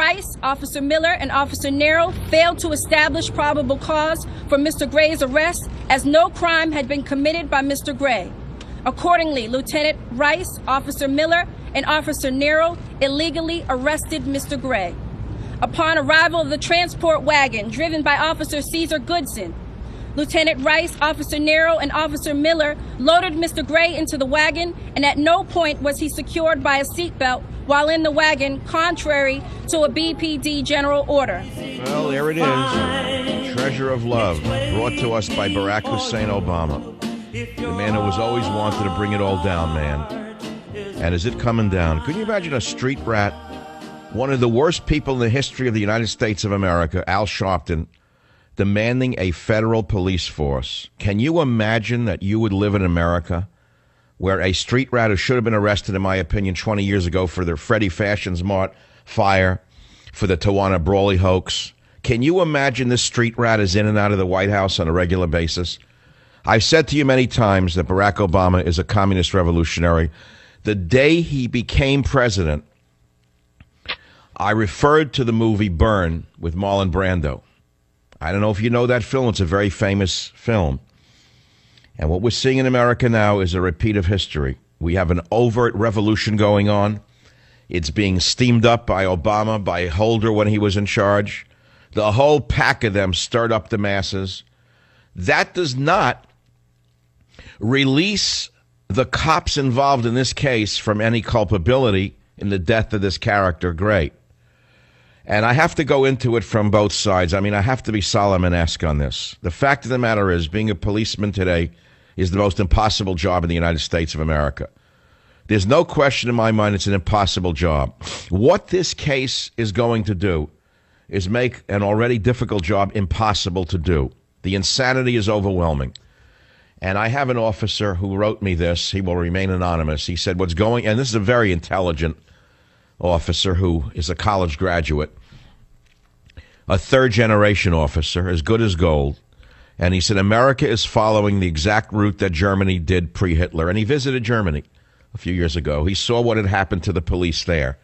Rice, Officer Miller, and Officer Nero failed to establish probable cause for Mr. Gray's arrest as no crime had been committed by Mr. Gray. Accordingly, Lieutenant Rice, Officer Miller, and Officer Nero illegally arrested Mr. Gray. Upon arrival of the transport wagon driven by Officer Caesar Goodson, Lieutenant Rice, Officer Nero, and Officer Miller loaded Mr. Gray into the wagon, and at no point was he secured by a seatbelt while in the wagon, contrary to a BPD general order. Well, there it is. Treasure of Love, brought to us by Barack Hussein Obama. The man who was always wanted to bring it all down, man. And is it coming down? Can you imagine a street rat? One of the worst people in the history of the United States of America, Al Sharpton, demanding a federal police force. Can you imagine that you would live in America where a street rat who should have been arrested, in my opinion, 20 years ago for the Freddy's Fashion Mart fire, for the Tawana Brawley hoax, can you imagine this street rat is in and out of the White House on a regular basis? I've said to you many times that Barack Obama is a communist revolutionary. The day he became president, I referred to the movie Burn with Marlon Brando. I don't know if you know that film. It's a very famous film. And what we're seeing in America now is a repeat of history. We have an overt revolution going on. It's being steamed up by Obama, by Holder when he was in charge. The whole pack of them stirred up the masses. That does not release the cops involved in this case from any culpability in the death of this character, Gray. And I have to go into it from both sides. I mean, I have to be Solomon esque on this. The fact of the matter is, being a policeman today is the most impossible job in the United States of America. There's no question in my mind it's an impossible job. What this case is going to do is make an already difficult job impossible to do. The insanity is overwhelming. And I have an officer who wrote me this. He will remain anonymous. He said, What's going, and this is a very intelligent officer who is a college graduate, a third generation officer, as good as gold. And he said, America is following the exact route that Germany did pre Hitler. And he visited Germany a few years ago. He saw what had happened to the police there.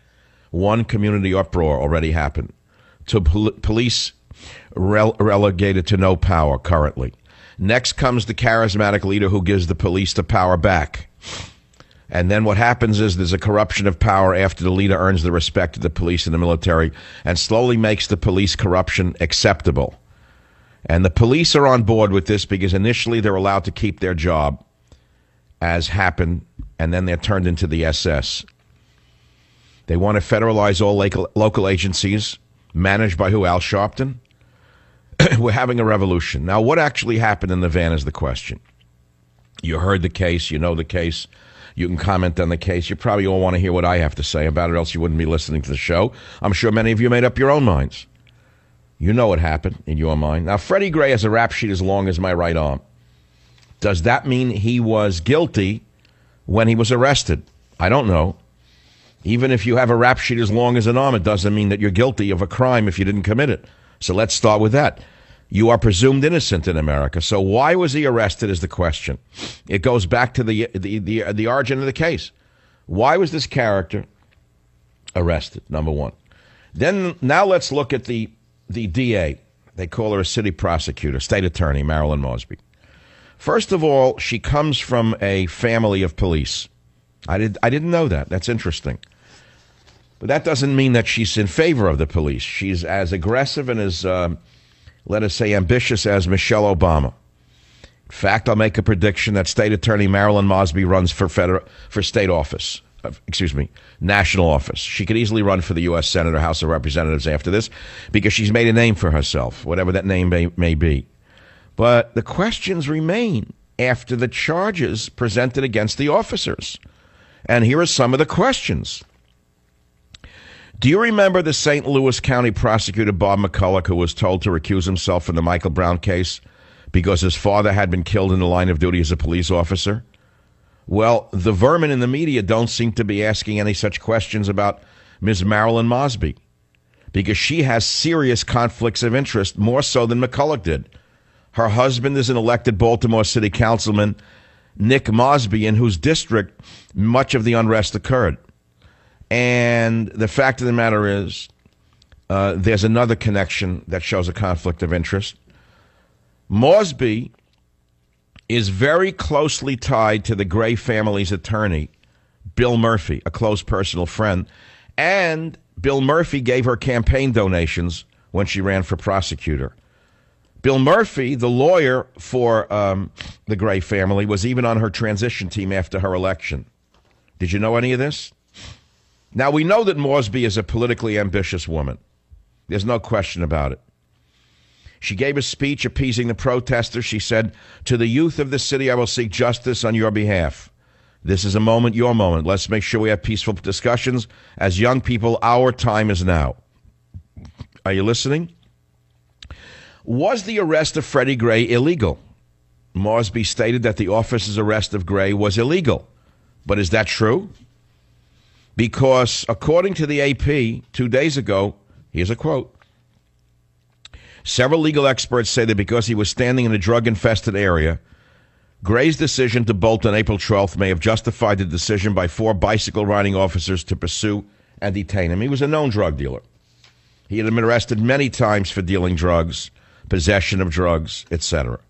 One community uproar already happened. To pol- police rele- relegated to no power currently. Next comes the charismatic leader who gives the police the power back. And then what happens is there's a corruption of power after the leader earns the respect of the police and the military and slowly makes the police corruption acceptable. And the police are on board with this because initially they're allowed to keep their job, as happened, and then they're turned into the SS. They want to federalize all local, agencies managed by who? Al Sharpton? We're having a revolution. Now, what actually happened in the van is the question. You heard the case, you know the case. You can comment on the case. You probably all want to hear what I have to say about it, else you wouldn't be listening to the show. I'm sure many of you made up your own minds. You know what happened in your mind. Now, Freddie Gray has a rap sheet as long as my right arm. Does that mean he was guilty when he was arrested? I don't know. Even if you have a rap sheet as long as an arm, it doesn't mean that you're guilty of a crime if you didn't commit it. So let's start with that. You are presumed innocent in America. So why was he arrested is the question. It goes back to the the the, the origin of the case. Why was this character arrested? Number one. Then now let's look at the the DA. They call her a city prosecutor, state attorney, Marilyn Mosby. First of all, she comes from a family of police. I did I didn't know that. That's interesting. But that doesn't mean that she's in favor of the police. She's as aggressive and as um, let us say, ambitious as Michelle Obama. In fact, I'll make a prediction that State Attorney Marilyn Mosby runs for federal for state office. Uh, excuse me, national office. She could easily run for the U.S. Senate or House of Representatives after this because she's made a name for herself, whatever that name may, may be. But the questions remain after the charges presented against the officers. And here are some of the questions. Do you remember the St. Louis County prosecutor Bob McCulloch, who was told to recuse himself from the Michael Brown case because his father had been killed in the line of duty as a police officer? Well, the vermin in the media don't seem to be asking any such questions about Ms. Marilyn Mosby because she has serious conflicts of interest, more so than McCulloch did. Her husband is an elected Baltimore City Councilman, Nick Mosby, in whose district much of the unrest occurred. And the fact of the matter is, uh, there's another connection that shows a conflict of interest. Mosby is very closely tied to the Gray family's attorney, Bill Murphy, a close personal friend. And Bill Murphy gave her campaign donations when she ran for prosecutor. Bill Murphy, the lawyer for um, the Gray family, was even on her transition team after her election. Did you know any of this? Now, we know that Mosby is a politically ambitious woman. There's no question about it. She gave a speech appeasing the protesters. She said, To the youth of the city, I will seek justice on your behalf. This is a moment, your moment. Let's make sure we have peaceful discussions. As young people, our time is now. Are you listening? Was the arrest of Freddie Gray illegal? Mosby stated that the officer's arrest of Gray was illegal. But is that true? Because according to the AP two days ago, here's a quote Several legal experts say that because he was standing in a drug infested area, Gray's decision to bolt on April 12th may have justified the decision by four bicycle riding officers to pursue and detain him. He was a known drug dealer. He had been arrested many times for dealing drugs, possession of drugs, etc.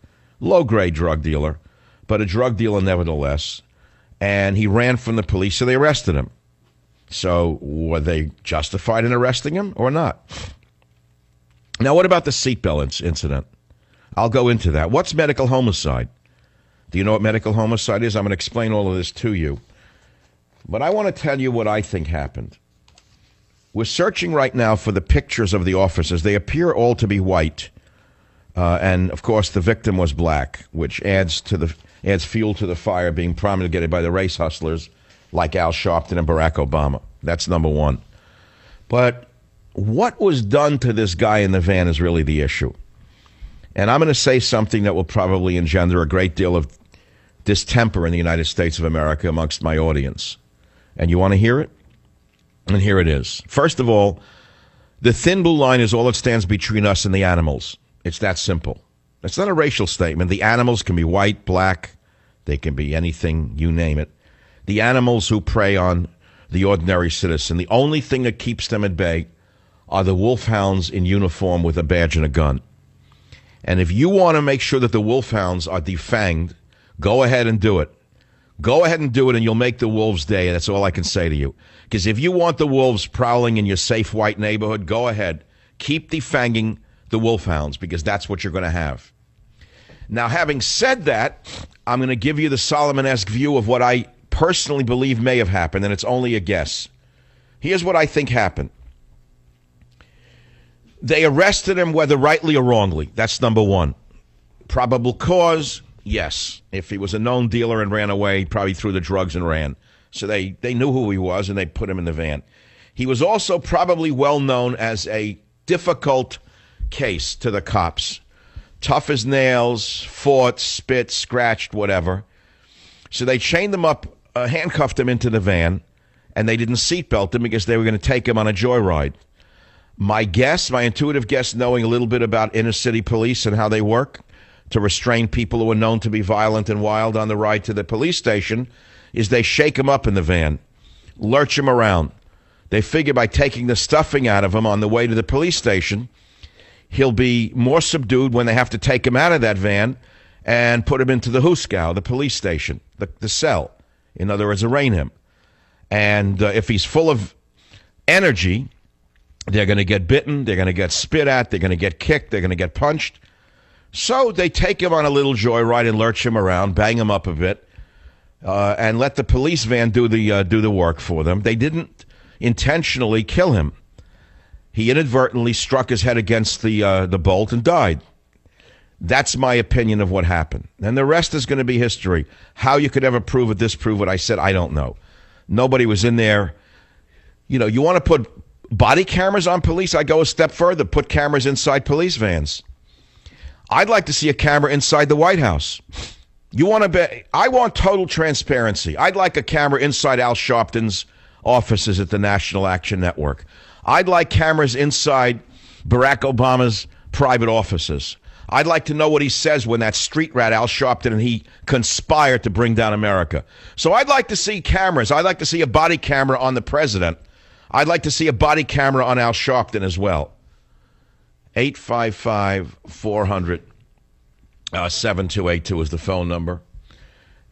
Low grade drug dealer, but a drug dealer nevertheless. And he ran from the police, so they arrested him. So were they justified in arresting him or not? Now, what about the seatbelt incident? I'll go into that. What's medical homicide? Do you know what medical homicide is? I'm going to explain all of this to you. But I want to tell you what I think happened. We're searching right now for the pictures of the officers. They appear all to be white. Uh, and of course, the victim was black, which adds to the adds fuel to the fire being promulgated by the race hustlers like Al Sharpton and Barack Obama. That's number one. But what was done to this guy in the van is really the issue. And I'm going to say something that will probably engender a great deal of distemper in the United States of America amongst my audience. And you want to hear it? And here it is. First of all, the thin blue line is all that stands between us and the animals. It's that simple. It's not a racial statement. The animals can be white, black, they can be anything, you name it. The animals who prey on the ordinary citizen, the only thing that keeps them at bay are the wolfhounds in uniform with a badge and a gun. And if you want to make sure that the wolfhounds are defanged, go ahead and do it. Go ahead and do it, and you'll make the wolves' day. That's all I can say to you. Because if you want the wolves prowling in your safe white neighborhood, go ahead. Keep defanging the wolfhounds, because that's what you're going to have. Now, having said that, I'm going to give you the Solomon esque view of what I personally believe may have happened, and it's only a guess. Here's what I think happened they arrested him, whether rightly or wrongly. That's number one. Probable cause, yes. If he was a known dealer and ran away, he probably threw the drugs and ran. So they, they knew who he was and they put him in the van. He was also probably well known as a difficult case to the cops. Tough as nails, fought, spit, scratched, whatever. So they chained him up, uh, handcuffed him into the van, and they didn't seatbelt him because they were going to take him on a joyride. My guess, my intuitive guess, knowing a little bit about inner city police and how they work to restrain people who are known to be violent and wild on the ride to the police station, is they shake him up in the van, lurch him around. They figure by taking the stuffing out of him on the way to the police station, he'll be more subdued when they have to take him out of that van and put him into the hoosegow, the police station, the, the cell. In other words, arraign him. And uh, if he's full of energy, they're going to get bitten. They're going to get spit at. They're going to get kicked. They're going to get punched. So they take him on a little joyride and lurch him around, bang him up a bit, uh, and let the police van do the uh, do the work for them. They didn't intentionally kill him. He inadvertently struck his head against the uh, the bolt and died. That's my opinion of what happened. And the rest is going to be history. How you could ever prove it, disprove what I said, I don't know. Nobody was in there. You know, you want to put Body cameras on police. I go a step further. Put cameras inside police vans. I'd like to see a camera inside the White House. You want to bet? I want total transparency. I'd like a camera inside Al Sharpton's offices at the National Action Network. I'd like cameras inside Barack Obama's private offices. I'd like to know what he says when that street rat Al Sharpton and he conspired to bring down America. So I'd like to see cameras. I'd like to see a body camera on the president. I'd like to see a body camera on Al Sharpton as well. 855 400 uh, 7282 is the phone number.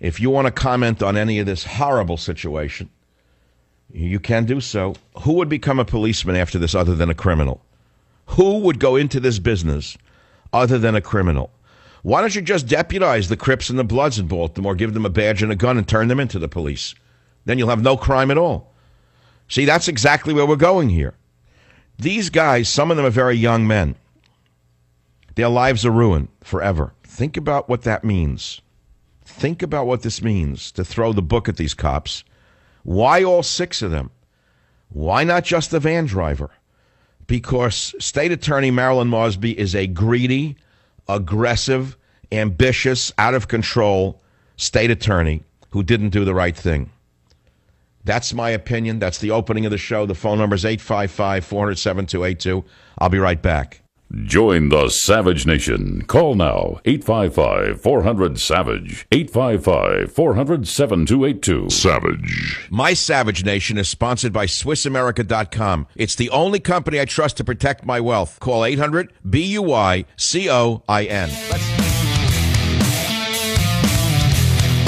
If you want to comment on any of this horrible situation, you can do so. Who would become a policeman after this other than a criminal? Who would go into this business other than a criminal? Why don't you just deputize the Crips and the Bloods in Baltimore, give them a badge and a gun, and turn them into the police? Then you'll have no crime at all. See, that's exactly where we're going here. These guys, some of them are very young men. Their lives are ruined forever. Think about what that means. Think about what this means to throw the book at these cops. Why all six of them? Why not just the van driver? Because State Attorney Marilyn Mosby is a greedy, aggressive, ambitious, out of control state attorney who didn't do the right thing. That's my opinion. That's the opening of the show. The phone number is 855 400 7282. I'll be right back. Join the Savage Nation. Call now 855 400 Savage. 855 400 7282. Savage. My Savage Nation is sponsored by SwissAmerica.com. It's the only company I trust to protect my wealth. Call 800 B U I C O I N.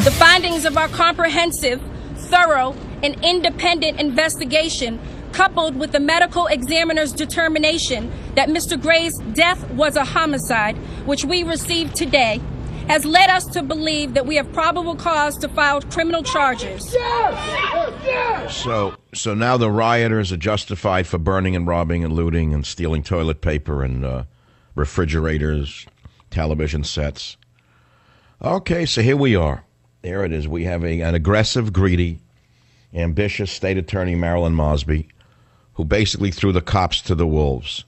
The findings of our comprehensive, thorough, and independent investigation, coupled with the medical examiner's determination that Mr. Gray's death was a homicide, which we received today, has led us to believe that we have probable cause to file criminal charges. So, so now the rioters are justified for burning and robbing and looting and stealing toilet paper and uh, refrigerators, television sets. Okay, so here we are. There it is. We have a, an aggressive, greedy, ambitious state attorney, Marilyn Mosby, who basically threw the cops to the wolves.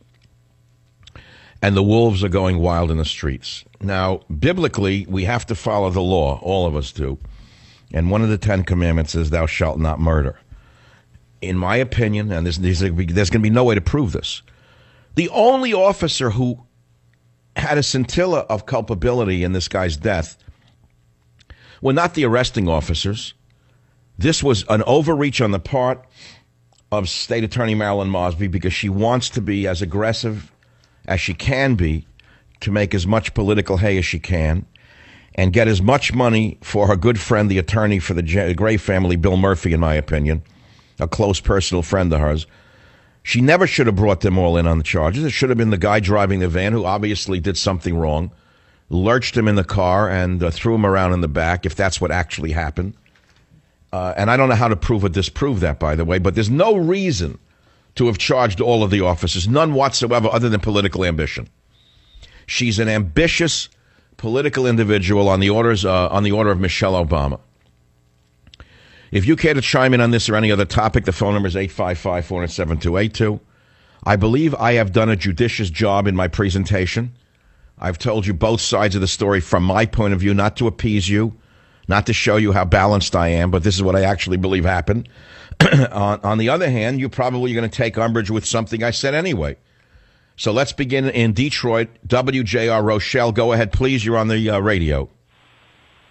And the wolves are going wild in the streets. Now, biblically, we have to follow the law. All of us do. And one of the Ten Commandments is, Thou shalt not murder. In my opinion, and there's, there's going to be no way to prove this, the only officer who had a scintilla of culpability in this guy's death were not the arresting officers. This was an overreach on the part of State Attorney Marilyn Mosby because she wants to be as aggressive as she can be to make as much political hay as she can and get as much money for her good friend, the attorney for the Gray family, Bill Murphy, in my opinion, a close personal friend of hers. She never should have brought them all in on the charges. It should have been the guy driving the van who obviously did something wrong, lurched him in the car, and uh, threw him around in the back, if that's what actually happened. Uh, and I don't know how to prove or disprove that, by the way, but there's no reason to have charged all of the officers, none whatsoever, other than political ambition. She's an ambitious political individual on the orders uh, on the order of Michelle Obama. If you care to chime in on this or any other topic, the phone number is 855 407 I believe I have done a judicious job in my presentation. I've told you both sides of the story from my point of view, not to appease you, not to show you how balanced I am, but this is what I actually believe happened. on, on, the other hand, you're probably going to take umbrage with something I said anyway. So let's begin in Detroit. WJR Rochelle, go ahead, please. You're on the uh, radio.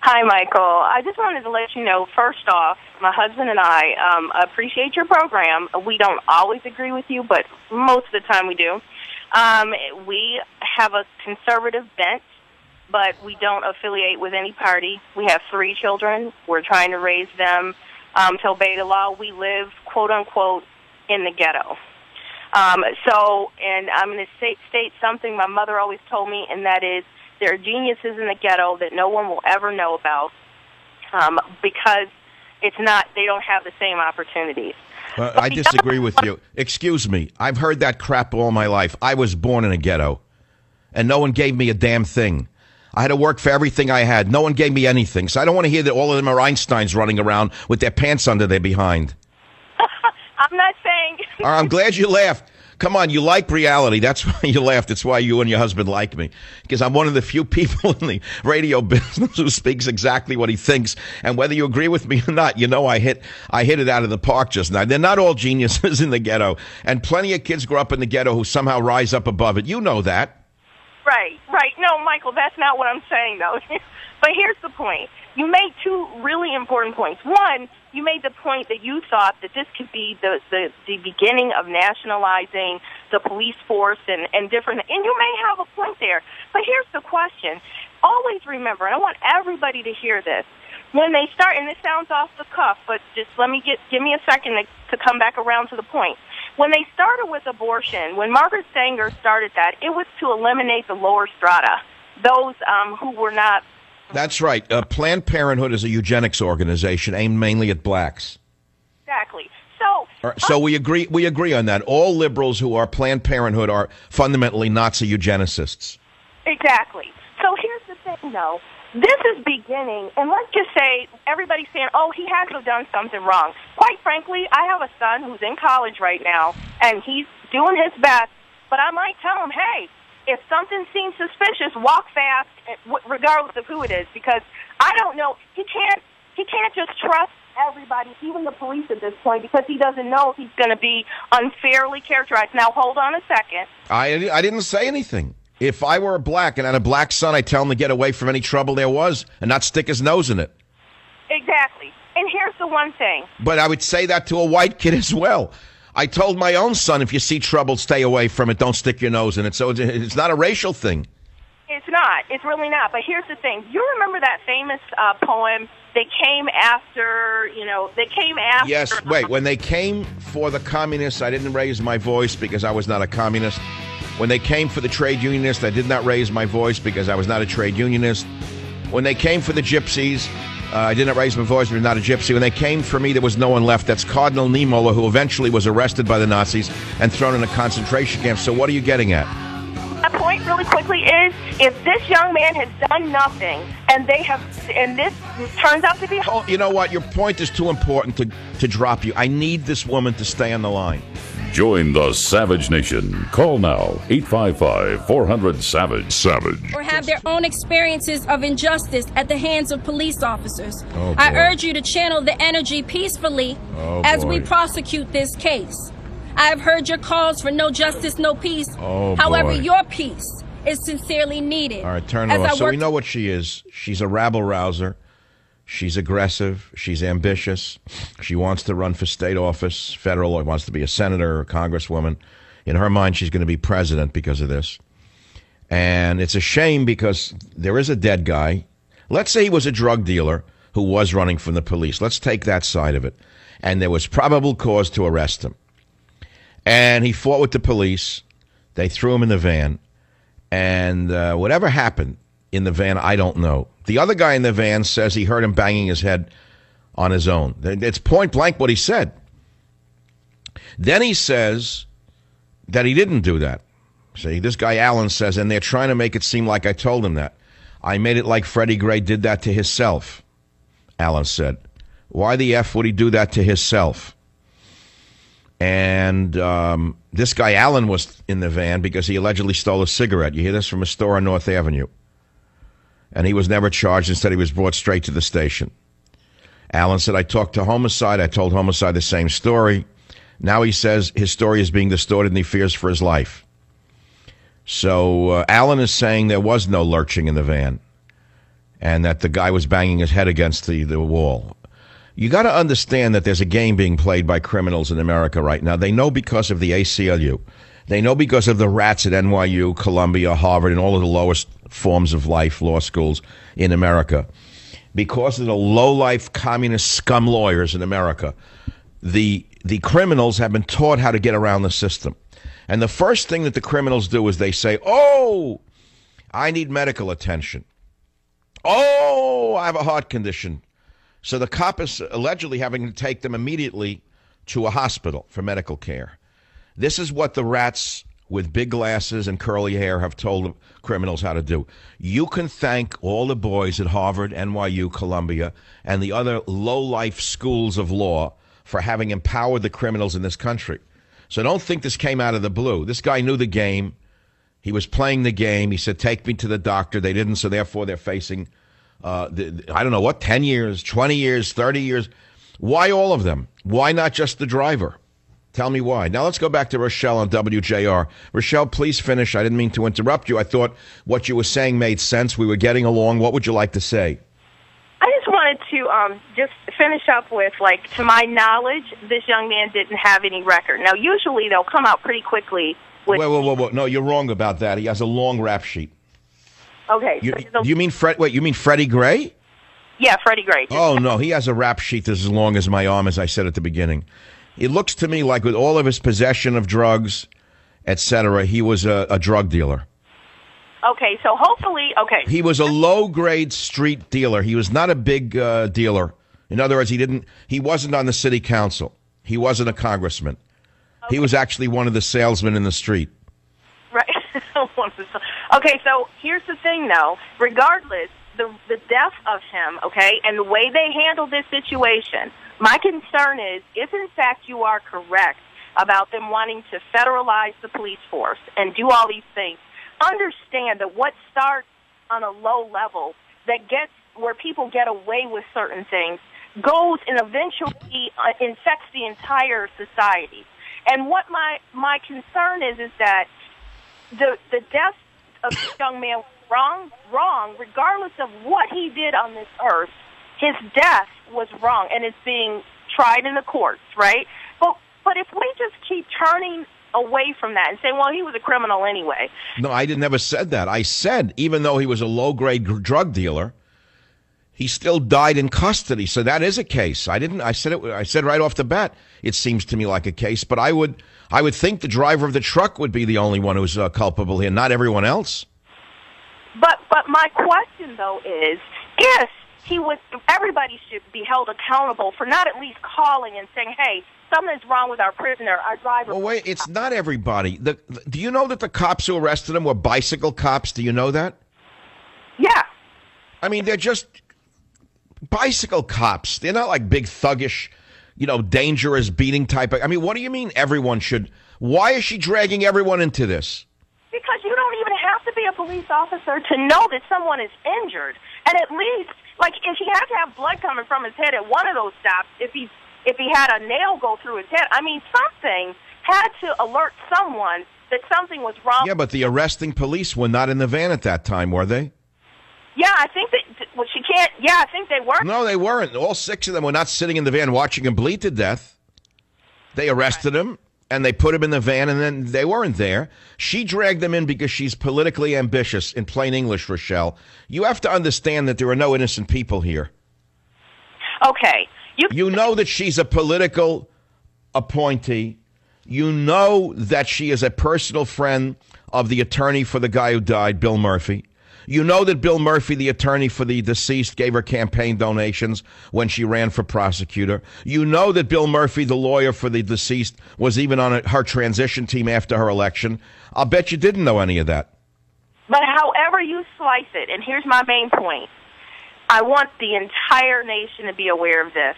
Hi, Michael. I just wanted to let you know, first off, my husband and I um, appreciate your program. We don't always agree with you, but most of the time we do. Um, we have a conservative bent but we don't affiliate with any party. We have three children. We're trying to raise them um, to obey the law. We live, quote unquote, in the ghetto. Um, so, and I'm going to state, state something my mother always told me, and that is there are geniuses in the ghetto that no one will ever know about um, because it's not, they don't have the same opportunities. Well, I disagree with you. Excuse me. I've heard that crap all my life. I was born in a ghetto, and no one gave me a damn thing. I had to work for everything I had. No one gave me anything. So I don't want to hear that all of them are Einsteins running around with their pants under their behind. I'm not saying. All right, I'm glad you laughed. Come on, you like reality. That's why you laughed. It's why you and your husband like me. Because I'm one of the few people in the radio business who speaks exactly what he thinks. And whether you agree with me or not, you know I hit I hit it out of the park just now. They're not all geniuses in the ghetto. And plenty of kids grow up in the ghetto who somehow rise up above it. You know that. Right, right. No, Michael, that's not what I'm saying though. but here's the point. You made two really important points. One, you made the point that you thought that this could be the, the, the beginning of nationalizing the police force and, and different, and you may have a point there. But here's the question. Always remember, and I want everybody to hear this, when they start, and this sounds off the cuff, but just let me get, give me a second to, to come back around to the point. When they started with abortion, when Margaret Sanger started that, it was to eliminate the lower strata, those um, who were not that's right. Uh, Planned Parenthood is a eugenics organization aimed mainly at blacks. Exactly. So, right, so we agree. We agree on that. All liberals who are Planned Parenthood are fundamentally Nazi eugenicists. Exactly. So here's the thing, though. This is beginning, and let's just say everybody's saying, "Oh, he has to have done something wrong." Quite frankly, I have a son who's in college right now, and he's doing his best. But I might tell him, "Hey, if something seems suspicious, walk fast, eh, regardless of who it is, because I don't know. He can't. He can't just trust everybody, even the police at this point, because he doesn't know if he's going to be unfairly characterized. Now, hold on a second. I I didn't say anything. If I were a black and had a black son, I'd tell him to get away from any trouble there was and not stick his nose in it. Exactly. And here's the one thing. But I would say that to a white kid as well. I told my own son, if you see trouble, stay away from it. Don't stick your nose in it. So it's not a racial thing. It's not. It's really not. But here's the thing. You remember that famous uh, poem? They came after, you know, they came after. Yes. Wait. When they came for the communists, I didn't raise my voice because I was not a communist. When they came for the trade unionists, I did not raise my voice because I was not a trade unionist. When they came for the gypsies, uh, I didn't raise my voice, but not a gypsy. When they came for me, there was no one left. That's Cardinal Niemöller, who eventually was arrested by the Nazis and thrown in a concentration camp. So, what are you getting at? My point, really quickly, is if this young man has done nothing, and they have, and this turns out to be. Oh, you know what? Your point is too important to to drop you. I need this woman to stay on the line. Join the Savage Nation. Call now 855 400 Savage. Savage. Or have their own experiences of injustice at the hands of police officers. Oh, I urge you to channel the energy peacefully oh, as boy. we prosecute this case. I have heard your calls for no justice, no peace. Oh, However, boy. your peace is sincerely needed. All right, turn it off. So we know what she is. She's a rabble rouser. She's aggressive. She's ambitious. She wants to run for state office, federal, or wants to be a senator or a congresswoman. In her mind, she's going to be president because of this. And it's a shame because there is a dead guy. Let's say he was a drug dealer who was running from the police. Let's take that side of it. And there was probable cause to arrest him. And he fought with the police. They threw him in the van. And uh, whatever happened in the van, I don't know. The other guy in the van says he heard him banging his head on his own. It's point blank what he said. Then he says that he didn't do that. See, this guy Allen says, and they're trying to make it seem like I told him that. I made it like Freddie Gray did that to himself, Allen said. Why the F would he do that to himself? And um, this guy Allen was in the van because he allegedly stole a cigarette. You hear this from a store on North Avenue. And he was never charged. Instead, he was brought straight to the station. Allen said, I talked to Homicide. I told Homicide the same story. Now he says his story is being distorted and he fears for his life. So uh, Allen is saying there was no lurching in the van and that the guy was banging his head against the, the wall. You got to understand that there's a game being played by criminals in America right now. They know because of the ACLU. They know because of the rats at NYU, Columbia, Harvard, and all of the lowest forms of life law schools in America. Because of the low life communist scum lawyers in America, the the criminals have been taught how to get around the system. And the first thing that the criminals do is they say, Oh, I need medical attention. Oh, I have a heart condition. So the cop is allegedly having to take them immediately to a hospital for medical care. This is what the rats with big glasses and curly hair have told criminals how to do. You can thank all the boys at Harvard, NYU, Columbia, and the other low life schools of law for having empowered the criminals in this country. So don't think this came out of the blue. This guy knew the game. He was playing the game. He said, "Take me to the doctor." They didn't, so therefore they're facing, uh, the, I don't know what, ten years, twenty years, thirty years. Why all of them? Why not just the driver? Tell me why. Now let's go back to Rochelle on WJR. Rochelle, please finish. I didn't mean to interrupt you. I thought what you were saying made sense. We were getting along. What would you like to say? I just wanted to um, just finish up with, like, to my knowledge, this young man didn't have any record. Now, usually they'll come out pretty quickly with. Wait, wait, wait, wait. No, you're wrong about that. He has a long rap sheet. Okay. You, so- you mean Fred? Wait, you mean Freddie Gray? yeah, Freddie Gray. Oh no, he has a rap sheet that's as long as my arm, as I said at the beginning. It looks to me like with all of his possession of drugs, etc., he was a, a drug dealer. Okay, so hopefully, okay. He was a low grade street dealer. He was not a big uh, dealer. In other words, he didn't. He wasn't on the city council. He wasn't a congressman. He was actually one of the salesmen in the street. Right. okay, so here's the thing, though. Regardless, the the death of him, okay, and the way they handled this situation, my concern is if in fact you are correct about them wanting to federalize the police force and do all these things, understand that what starts on a low level that gets where people get away with certain things goes and eventually uh, infects the entire society. And what my my concern is is that the the death of this young man wrong wrong regardless of what he did on this earth his death was wrong and it's being tried in the courts right but but if we just keep turning away from that and saying well he was a criminal anyway No, I did never said that. I said even though he was a low grade gr- drug dealer, he still died in custody. So that is a case. I didn't. I said it. I said right off the bat. It seems to me like a case. But I would. I would think the driver of the truck would be the only one who's uh, culpable here, not everyone else. But but my question though is if he was everybody should be held accountable for not at least calling and saying, Hey, something's wrong with our prisoner, our driver Well, wait. It's not everybody. The, do you know that the cops who arrested him were bicycle cops? Do you know that? Yeah. I mean, they're just bicycle cops. They're not like big thuggish, you know, dangerous beating type. Of, I mean, what do you mean everyone should? Why is she dragging everyone into this? Because you don't even have to be a police officer to know that someone is injured. And at least like if he had to have blood coming from his head at one of those stops, if he if he had a nail go through his head, I mean something had to alert someone that something was wrong. Yeah, but the arresting police were not in the van at that time, were they? Yeah, I think that well, she can't. Yeah, I think they were. No, they weren't. All six of them were not sitting in the van watching him bleed to death. They arrested him and they put him in the van, and then they weren't there. She dragged them in because she's politically ambitious. In plain English, Rochelle, you have to understand that there are no innocent people here. Okay, you You know that she's a political appointee. You know that she is a personal friend of the attorney for the guy who died, Bill Murphy. You know that Bill Murphy, the attorney for the deceased, gave her campaign donations when she ran for prosecutor. You know that Bill Murphy, the lawyer for the deceased, was even on her transition team after her election. I'll bet you didn't know any of that. But however you slice it, and here's my main point I want the entire nation to be aware of this.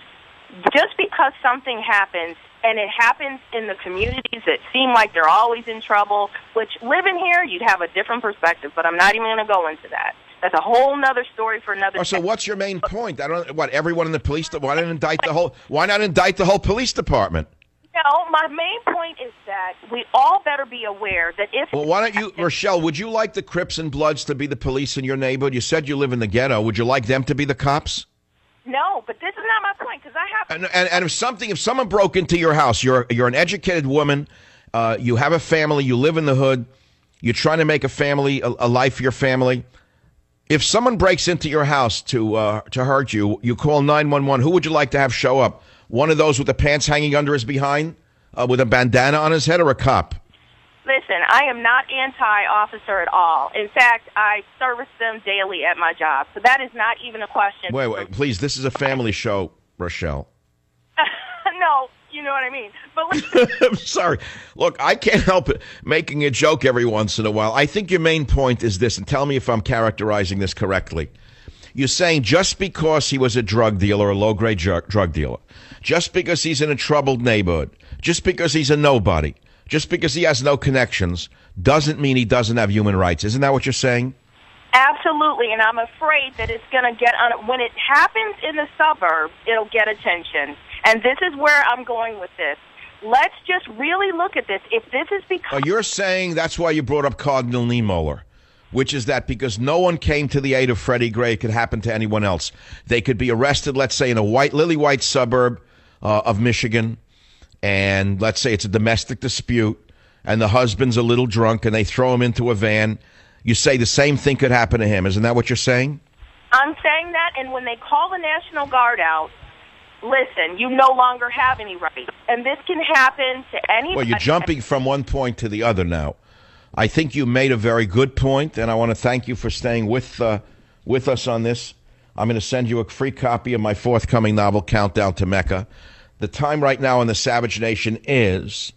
Just because something happens, and it happens in the communities that seem like they're always in trouble, which living here, you'd have a different perspective, but I'm not even going to go into that. That's a whole nother story for another Oh, so what's your main point? I don't. What everyone in the police? Why not indict the whole? Why not indict the whole police department? No, my main point is that we all better be aware that if Well, why don't you, Rochelle? Would you like the Crips and Bloods to be the police in your neighborhood? You said you live in the ghetto. Would you like them to be the cops? No, but this is not my point because I have And, and, and if something, if someone broke into your house, you're you're an educated woman, uh, you have a family, you live in the hood, you're trying to make a family, a, a life for your family. If someone breaks into your house to uh, to hurt you, you call nine one one. Who would you like to have show up? One of those with the pants hanging under his behind, uh, with a bandana on his head, or a cop? Listen, I am not anti-officer at all. In fact, I service them daily at my job, so that is not even a question. Wait, wait, please. This is a family show, Rochelle. no, you know what I mean. But listen, I'm sorry. Look, I can't help it making a joke every once in a while. I think your main point is this, and tell me if I'm characterizing this correctly. You're saying just because he was a drug dealer, a low grade drug, drug dealer, just because he's in a troubled neighborhood, just because he's a nobody, just because he has no connections, doesn't mean he doesn't have human rights. Isn't that what you're saying? Absolutely, and I'm afraid that it's going to get on. When it happens in the suburbs, it'll get attention. And this is where I'm going with this. Let's just really look at this. If this is because. Oh, you're saying that's why you brought up Cardinal Niemöller, which is that because no one came to the aid of Freddie Gray, it could happen to anyone else. They could be arrested, let's say, in a white, lily white suburb uh, of Michigan, and let's say it's a domestic dispute, and the husband's a little drunk, and they throw him into a van. You say the same thing could happen to him. Isn't that what you're saying? I'm saying that, and when they call the National Guard out, listen, you no longer have any rights. And this can happen to anybody. Well, you're jumping from one point to the other now. I think you made a very good point, and I want to thank you for staying with uh, with us on this. I'm going to send you a free copy of my forthcoming novel, Countdown to Mecca. The time right now in the Savage Nation is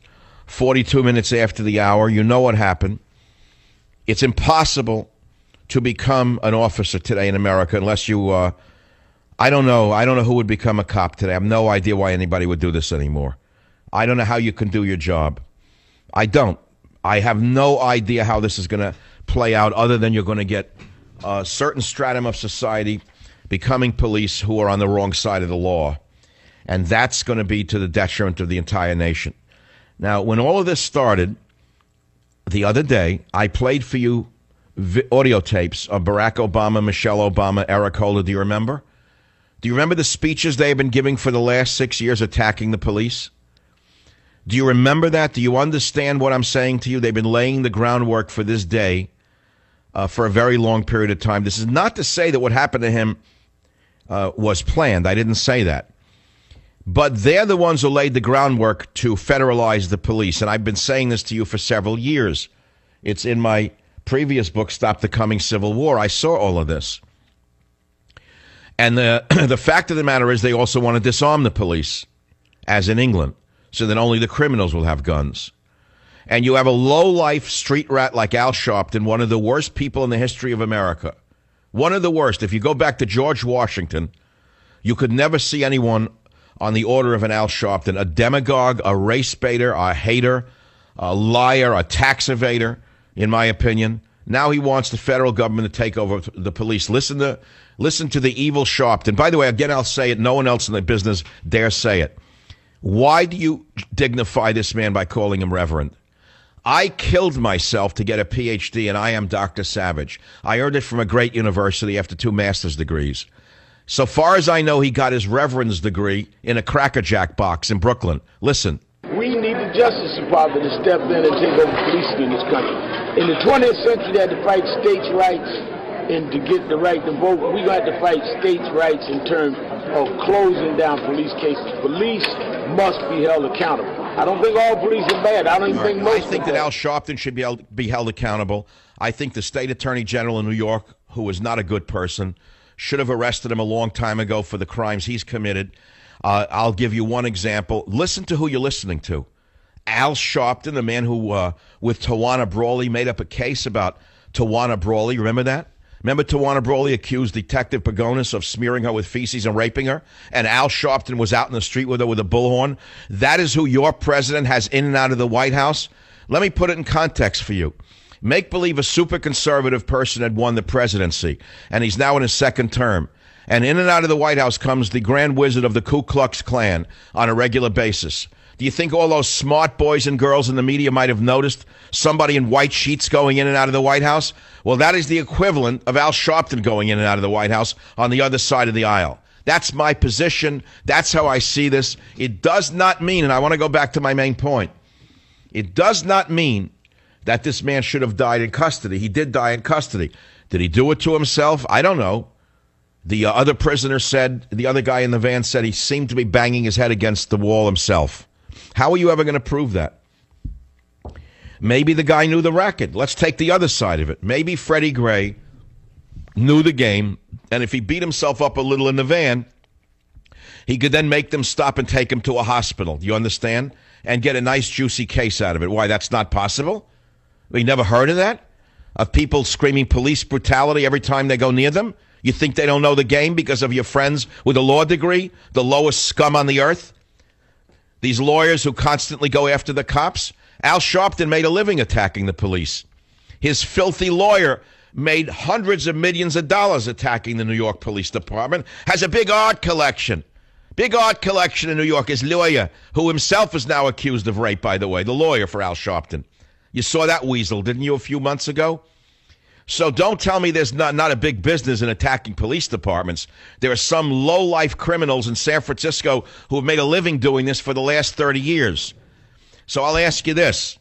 42 minutes after the hour. You know what happened. It's impossible to become an officer today in America unless you. Uh, I don't know. I don't know who would become a cop today. I have no idea why anybody would do this anymore. I don't know how you can do your job. I don't. I have no idea how this is going to play out other than you're going to get a certain stratum of society becoming police who are on the wrong side of the law. And that's going to be to the detriment of the entire nation. Now, when all of this started the other day, I played for you audio tapes of Barack Obama, Michelle Obama, Eric Holder. Do you remember? Do you remember the speeches they have been giving for the last six years attacking the police? Do you remember that? Do you understand what I'm saying to you? They've been laying the groundwork for this day uh, for a very long period of time. This is not to say that what happened to him uh, was planned. I didn't say that. But they're the ones who laid the groundwork to federalize the police. And I've been saying this to you for several years. It's in my previous book, Stop the Coming Civil War. I saw all of this. And the, the fact of the matter is, they also want to disarm the police, as in England, so that only the criminals will have guns. And you have a low life street rat like Al Sharpton, one of the worst people in the history of America. One of the worst. If you go back to George Washington, you could never see anyone on the order of an Al Sharpton, a demagogue, a race baiter, a hater, a liar, a tax evader, in my opinion. Now he wants the federal government to take over the police. Listen to listen to the evil Sharpton. By the way, again, I'll say it. No one else in the business dare say it. Why do you dignify this man by calling him Reverend? I killed myself to get a PhD, and I am Dr. Savage. I earned it from a great university after two master's degrees. So far as I know, he got his reverend's degree in a crackerjack box in Brooklyn. Listen. We need the Justice Department to step in and take over policing in this country. In the 20th century, they had to fight states' rights and to get the right to vote. We're going to have to fight states' rights in terms of closing down police cases. Police must be held accountable. I don't think all police are bad. I don't even think most. I think that Al Sharpton should be held, be held accountable. I think the state attorney general in New York, who is not a good person, should have arrested him a long time ago for the crimes he's committed. Uh, I'll give you one example. Listen to who you're listening to. Al Sharpton, the man who, uh, with Tawana Brawley, made up a case about Tawana Brawley. Remember that? Remember Tawana Brawley accused Detective Pagones of smearing her with feces and raping her? And Al Sharpton was out in the street with her with a bullhorn? That is who your president has in and out of the White House? Let me put it in context for you. Make believe a super conservative person had won the presidency, and he's now in his second term. And in and out of the White House comes the grand wizard of the Ku Klux Klan on a regular basis. Do you think all those smart boys and girls in the media might have noticed somebody in white sheets going in and out of the White House? Well, that is the equivalent of Al Sharpton going in and out of the White House on the other side of the aisle. That's my position. That's how I see this. It does not mean, and I want to go back to my main point, it does not mean that this man should have died in custody. He did die in custody. Did he do it to himself? I don't know. The uh, other prisoner said, the other guy in the van said he seemed to be banging his head against the wall himself. How are you ever going to prove that? Maybe the guy knew the racket. Let's take the other side of it. Maybe Freddie Gray knew the game, and if he beat himself up a little in the van, he could then make them stop and take him to a hospital. You understand? And get a nice, juicy case out of it. Why, that's not possible? We never heard of that? Of people screaming police brutality every time they go near them? You think they don't know the game because of your friends with a law degree, the lowest scum on the earth? These lawyers who constantly go after the cops? Al Sharpton made a living attacking the police. His filthy lawyer made hundreds of millions of dollars attacking the New York Police Department, has a big art collection. Big art collection in New York. is lawyer, who himself is now accused of rape, by the way, the lawyer for Al Sharpton. You saw that weasel, didn't you, a few months ago? So don't tell me there's not, not a big business in attacking police departments. There are some low life criminals in San Francisco who have made a living doing this for the last 30 years. So I'll ask you this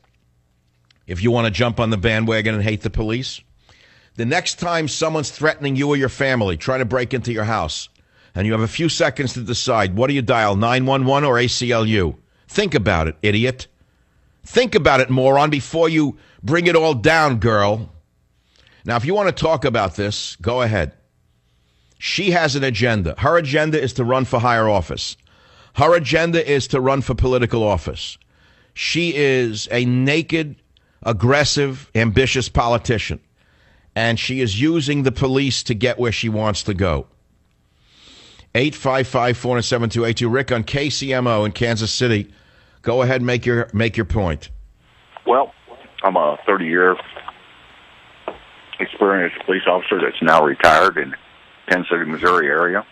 if you want to jump on the bandwagon and hate the police, the next time someone's threatening you or your family, trying to break into your house, and you have a few seconds to decide what do you dial, 911 or ACLU? Think about it, idiot. Think about it, moron, before you bring it all down, girl. Now, if you want to talk about this, go ahead. She has an agenda. Her agenda is to run for higher office. Her agenda is to run for political office. She is a naked, aggressive, ambitious politician. And she is using the police to get where she wants to go. 855 472 Rick on KCMO in Kansas City. Go ahead, make your make your point. Well, I'm a 30 year experienced police officer that's now retired in Penn City, Missouri area,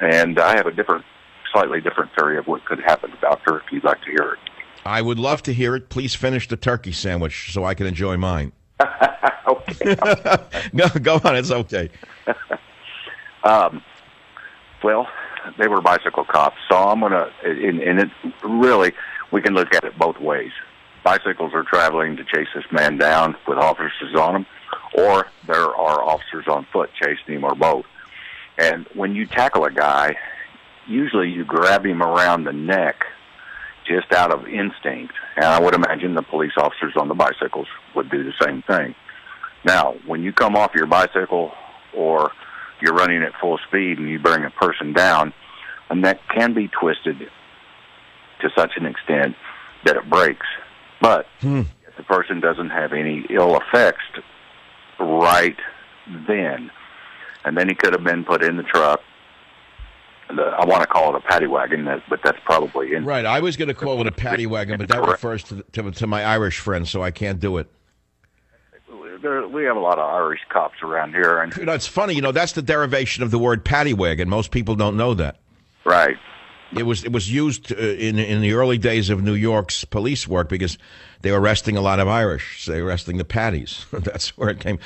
and I have a different, slightly different theory of what could happen, Doctor. If you'd like to hear it, I would love to hear it. Please finish the turkey sandwich so I can enjoy mine. okay. go, go on, it's okay. um, well, they were bicycle cops, so I'm gonna, and, and it really, we can look at it both ways. Bicycles are traveling to chase this man down with officers on them, or there are officers on foot chasing him, or both. And when you tackle a guy, usually you grab him around the neck just out of instinct. And I would imagine the police officers on the bicycles would do the same thing. Now, when you come off your bicycle or you're running at full speed and you bring a person down, a neck can be twisted to such an extent that it breaks. But Hmm. if the person doesn't have any ill effects right then, and then he could have been put in the truck. The, I want to call it a paddy wagon, but that's probably in. Right, I was going to call it a paddy wagon, but that refers to, to to my Irish friends, so I can't do it. There, we have a lot of Irish cops around here, and You know, it's funny. You know, that's the derivation of the word paddy wagon. Most people don't know that. right. It was it was used uh, in in the early days of New York's police work because they were arresting a lot of Irish. So they were arresting the paddies. That's where it came.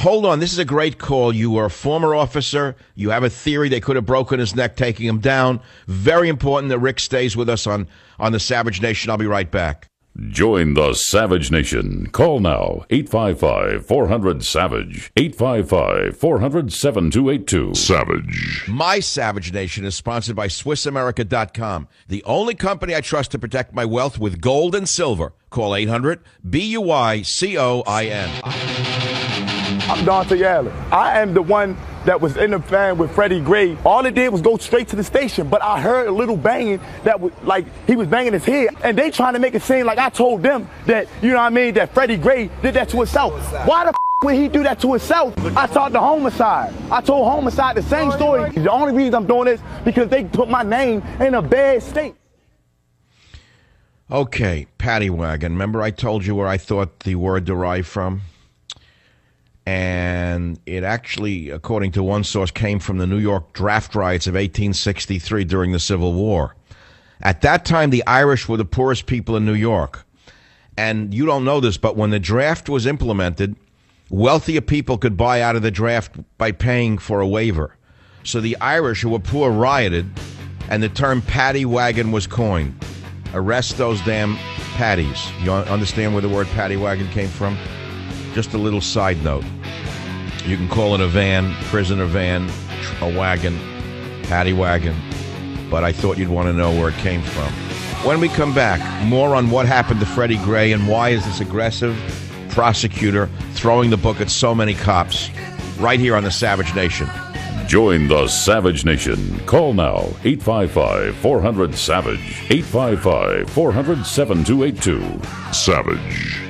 Hold on, this is a great call. You were a former officer. You have a theory they could have broken his neck, taking him down. Very important that Rick stays with us on on the Savage Nation. I'll be right back. Join the Savage Nation. Call now 855 400 Savage. 855 400 7282. Savage. My Savage Nation is sponsored by SwissAmerica.com, the only company I trust to protect my wealth with gold and silver. Call 800 B U I C O I N. I'm Donta Allen. I am the one that was in the van with Freddie Gray. All it did was go straight to the station, but I heard a little banging that was like he was banging his head, and they trying to make it seem like I told them that you know what I mean that Freddie Gray did that to himself. Why the f- would he do that to himself? I talked to homicide. I told homicide the same story. The only reason I'm doing this because they put my name in a bad state. Okay, paddy wagon. Remember I told you where I thought the word derived from? And it actually, according to one source, came from the New York draft riots of 1863 during the Civil War. At that time, the Irish were the poorest people in New York. And you don't know this, but when the draft was implemented, wealthier people could buy out of the draft by paying for a waiver. So the Irish who were poor rioted, and the term paddy wagon was coined. Arrest those damn paddies. You understand where the word paddy wagon came from? Just a little side note. You can call it a van, prisoner van, a wagon, paddy wagon, but I thought you'd want to know where it came from. When we come back, more on what happened to Freddie Gray and why is this aggressive prosecutor throwing the book at so many cops right here on the Savage Nation. Join the Savage Nation. Call now 855 400 Savage. 855 400 7282. Savage.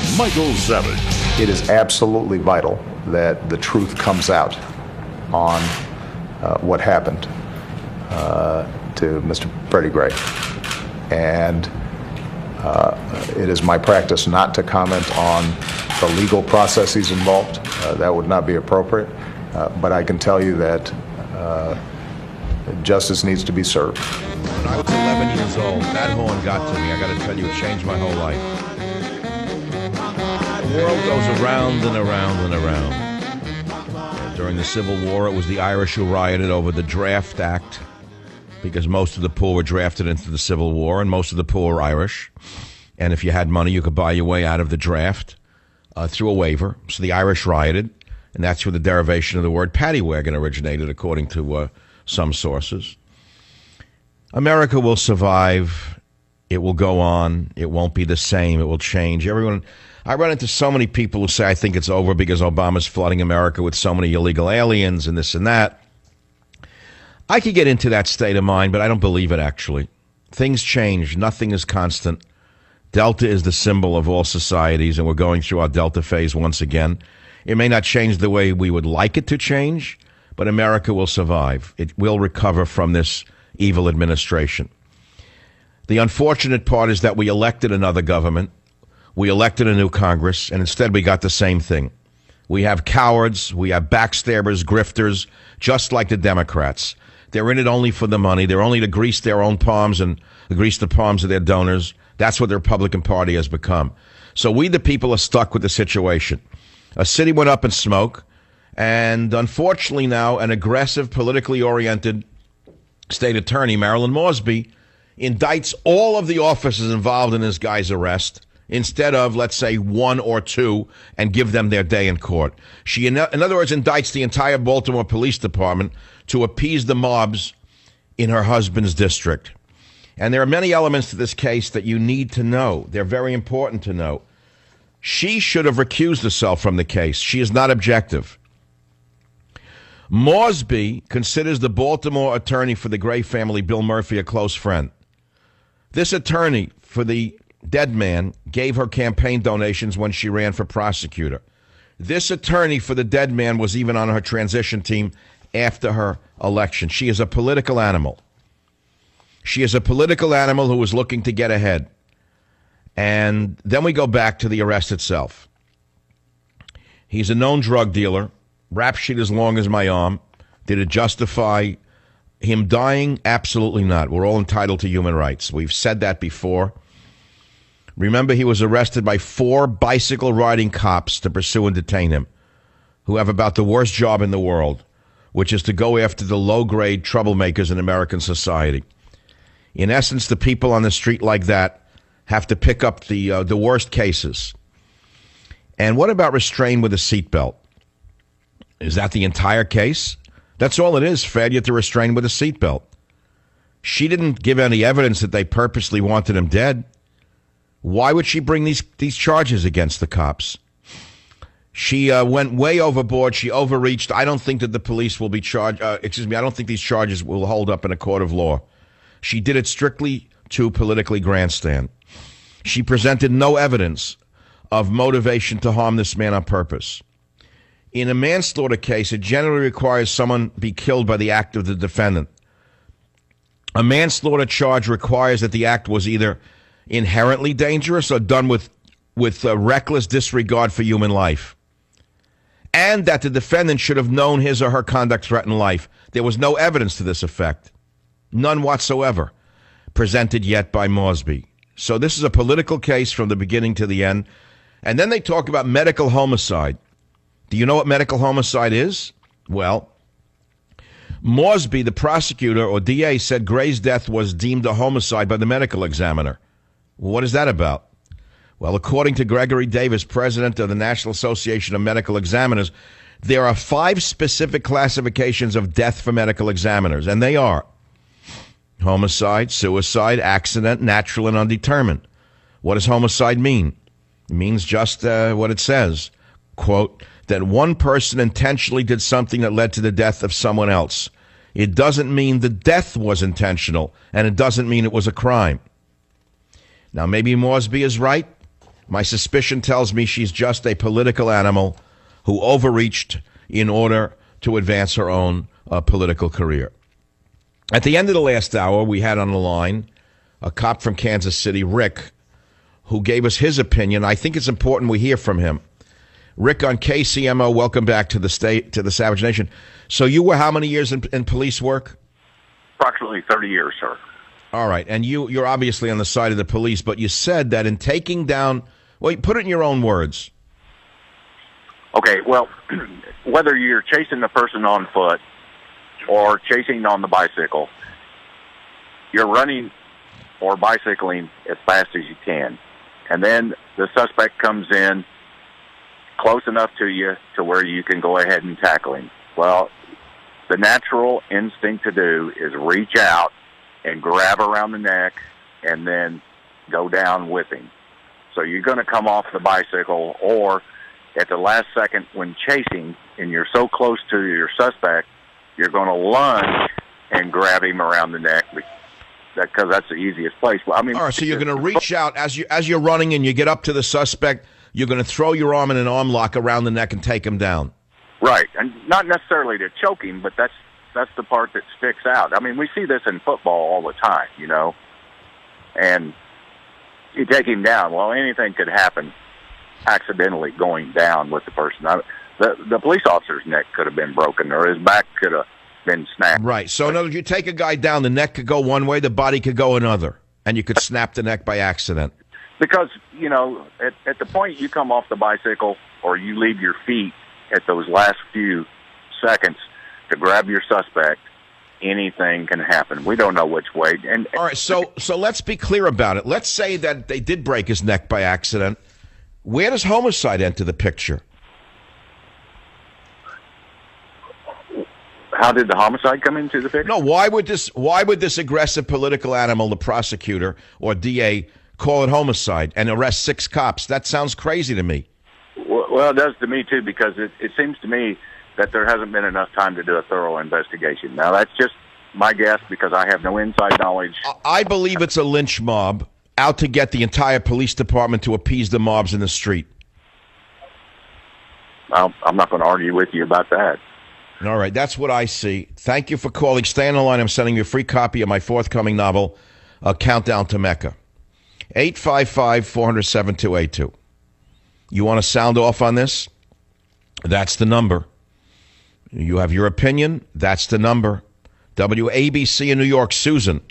Michael Savage. It is absolutely vital that the truth comes out on uh, what happened uh, to Mr. Freddie Gray. And uh, it is my practice not to comment on the legal processes involved. Uh, that would not be appropriate. Uh, but I can tell you that uh, justice needs to be served. When I was 11 years old, that horn got to me. I got to tell you, it changed my whole life. The world goes around and around and around. And during the Civil War, it was the Irish who rioted over the Draft Act because most of the poor were drafted into the Civil War, and most of the poor were Irish. And if you had money, you could buy your way out of the draft uh, through a waiver. So the Irish rioted, and that's where the derivation of the word paddy wagon originated, according to uh, some sources. America will survive. It will go on. It won't be the same. It will change. Everyone, I run into so many people who say I think it's over because Obama's flooding America with so many illegal aliens and this and that. I could get into that state of mind, but I don't believe it actually. Things change. Nothing is constant. Delta is the symbol of all societies, and we're going through our Delta phase once again. It may not change the way we would like it to change, but America will survive. It will recover from this evil administration. The unfortunate part is that we elected another government, we elected a new Congress, and instead we got the same thing. We have cowards, we have backstabbers, grifters, just like the Democrats. They're in it only for the money. They're only to grease their own palms and grease the palms of their donors. That's what the Republican Party has become. So we, the people, are stuck with the situation. A city went up in smoke, and unfortunately now, an aggressive, politically oriented state attorney, Marilyn Mosby, indicts all of the officers involved in this guy's arrest instead of, let's say, one or two and give them their day in court. She, in other words, indicts the entire Baltimore Police Department to appease the mobs in her husband's district. And there are many elements to this case that you need to know. They're very important to know. She should have recused herself from the case. She is not objective. Mosby considers the Baltimore attorney for the Gray family, Bill Murphy, a close friend. This attorney for the dead man gave her campaign donations when she ran for prosecutor. This attorney for the dead man was even on her transition team after her election. She is a political animal. She is a political animal who is looking to get ahead. And then we go back to the arrest itself. He's a known drug dealer, rap sheet as long as my arm. Did it justify him dying? Absolutely not. We're all entitled to human rights. We've said that before. Remember, he was arrested by four bicycle riding cops to pursue and detain him, who have about the worst job in the world, which is to go after the low grade troublemakers in American society. In essence, the people on the street like that have to pick up the uh, the worst cases. And what about restrained with a seatbelt? Is that the entire case? That's all it is failure to restrain with a seatbelt. She didn't give any evidence that they purposely wanted him dead. Why would she bring these, these charges against the cops? She uh, went way overboard. She overreached. I don't think that the police will be charged. Uh, excuse me. I don't think these charges will hold up in a court of law. She did it strictly to politically grandstand. She presented no evidence of motivation to harm this man on purpose. In a manslaughter case, it generally requires someone be killed by the act of the defendant. A manslaughter charge requires that the act was either inherently dangerous or done with with uh, reckless disregard for human life, and that the defendant should have known his or her conduct threatened life. There was no evidence to this effect. None whatsoever presented yet by Mosby. So this is a political case from the beginning to the end. And then they talk about medical homicide. Do you know what medical homicide is? Well, Mosby, the prosecutor or DA, said Gray's death was deemed a homicide by the medical examiner. What is that about? Well, according to Gregory Davis, president of the National Association of Medical Examiners, There are five specific classifications of death for medical examiners, and they are homicide, suicide, accident, natural, and undetermined. What does homicide mean? It means just uh, what it says. Quote, that one person intentionally did something that led to the death of someone else. It doesn't mean the death was intentional, and it doesn't mean it was a crime. Now, maybe Mosby is right. My suspicion tells me she's just a political animal who overreached in order to advance her own uh, political career. At the end of the last hour, we had on the line a cop from Kansas City, Rick, who gave us his opinion. I think it's important we hear from him. Rick on KCMO, welcome back to the state to the Savage Nation. So you were how many years in, in police work? Approximately 30 years, sir. All right, and you you're obviously on the side of the police, but you said that in taking down, well, put it in your own words. Okay, well, whether you're chasing the person on foot or chasing on the bicycle, you're running or bicycling as fast as you can. And then the suspect comes in close enough to you to where you can go ahead and tackle him. Well, the natural instinct to do is reach out and grab around the neck and then go down with him. So you're going to come off the bicycle or at the last second when chasing and you're so close to your suspect, you're going to lunge and grab him around the neck because that's the easiest place. Well, I mean, all right. So you're going to reach out as you as you're running and you get up to the suspect. You're going to throw your arm in an arm lock around the neck and take him down. Right, and not necessarily to choke him, but that's that's the part that sticks out. I mean, we see this in football all the time, you know, and you take him down. Well, anything could happen accidentally going down with the person. I, the the police officer's neck could have been broken, or his back could have been snapped. Right. So, in other words, you take a guy down, the neck could go one way, the body could go another, and you could snap the neck by accident. Because you know, at, at the point you come off the bicycle or you leave your feet at those last few seconds to grab your suspect, anything can happen. We don't know which way. And all right, so so let's be clear about it. Let's say that they did break his neck by accident. Where does homicide enter the picture? How did the homicide come into the picture? No, why would this why would this aggressive political animal, the prosecutor or DA, call it homicide and arrest six cops? That sounds crazy to me. Well, it does to me too, because it, it seems to me that there hasn't been enough time to do a thorough investigation. Now, that's just my guess because I have no inside knowledge. I believe it's a lynch mob out to get the entire police department to appease the mobs in the street. Well, I'm not going to argue with you about that. All right, that's what I see. Thank you for calling. Stay on the line. I'm sending you a free copy of my forthcoming novel, uh, Countdown to Mecca. 855 400 7282. You want to sound off on this? That's the number. You have your opinion? That's the number. WABC in New York, Susan.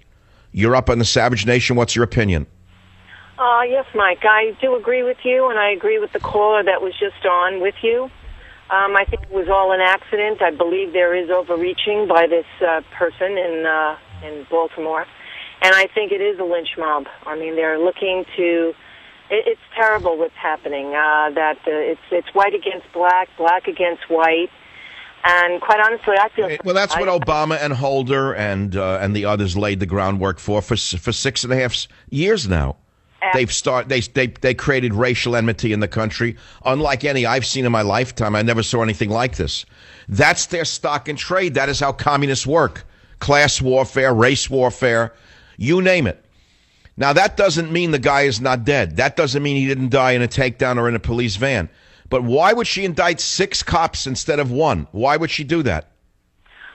You're up on the Savage Nation. What's your opinion? Uh, yes, Mike. I do agree with you, and I agree with the caller that was just on with you. Um, I think it was all an accident. I believe there is overreaching by this uh, person in uh, in Baltimore, and I think it is a lynch mob. I mean, they're looking to it, it's terrible what's happening. Uh, that uh, it's it's white against black, black against white, and quite honestly, I feel well. That's what Obama and Holder and uh, and the others laid the groundwork for for for six and a half years now. They've start they they they created racial enmity in the country, unlike any I've seen in my lifetime. I never saw anything like this. That's their stock and trade. That is how communists work: class warfare, race warfare, you name it. Now, that doesn't mean the guy is not dead. That doesn't mean he didn't die in a takedown or in a police van. But why would she indict six cops instead of one? Why would she do that?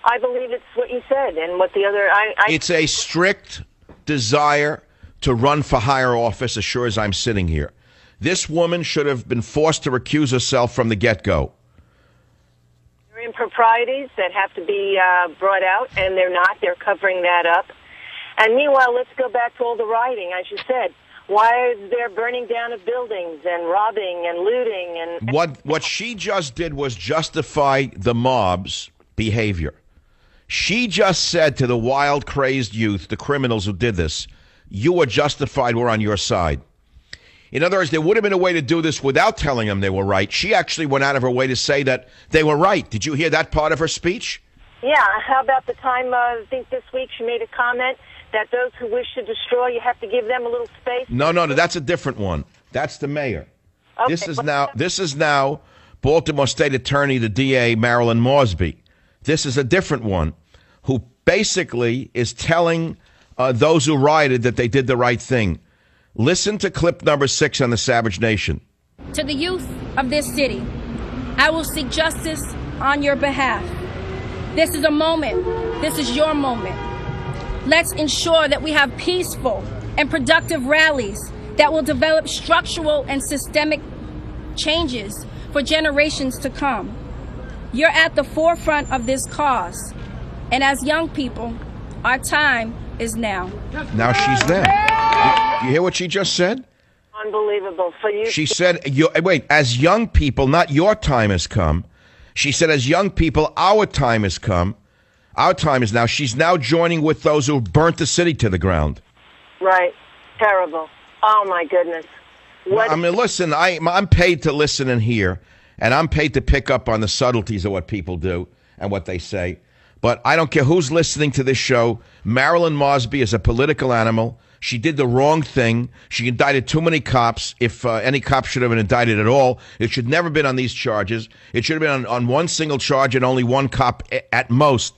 I believe it's what you said and what the other. I, I it's a strict desire to run for higher office, as sure as I'm sitting here. This woman should have been forced to recuse herself from the get go. There are improprieties that have to be uh, brought out, and they're not. They're covering that up. And meanwhile, let's go back to all the rioting, as you said. Why is there burning down of buildings and robbing and looting and what what she just did was justify the mob's behavior. She just said to the wild crazed youth, the criminals who did this, you were justified, we're on your side. In other words, there would have been a way to do this without telling them they were right. She actually went out of her way to say that they were right. Did you hear that part of her speech? Yeah, how about the time, uh, I think this week she made a comment that those who wish to destroy, you have to give them a little space? No, no, no. That's a different one. That's the mayor. Okay, This is now. This is now Baltimore State Attorney, the DA Marilyn Mosby. This is a different one, who basically is telling uh, those who rioted that they did the right thing. Listen to clip number six on the Savage Nation. To the youth of this city, I will seek justice on your behalf. This is a moment. This is your moment. Let's ensure that we have peaceful and productive rallies that will develop structural and systemic changes for generations to come. You're at the forefront of this cause. And as young people, our time is now. Now she's there. You hear what she just said? Unbelievable. So you She said, you, wait, as young people, not your time has come. She said, as young people, our time has come. Our time is now. She's now joining with those who burnt the city to the ground. right? Terrible. Oh my goodness. What? I mean, listen, I, I'm paid to listen and hear, and I'm paid to pick up on the subtleties of what people do and what they say. But I don't care who's listening to this show. Marilyn Mosby is a political animal. She did the wrong thing. She indicted too many cops. If uh, any cop should have been indicted at all, it should never have been on these charges. It should have been on, on one single charge and only one cop at most.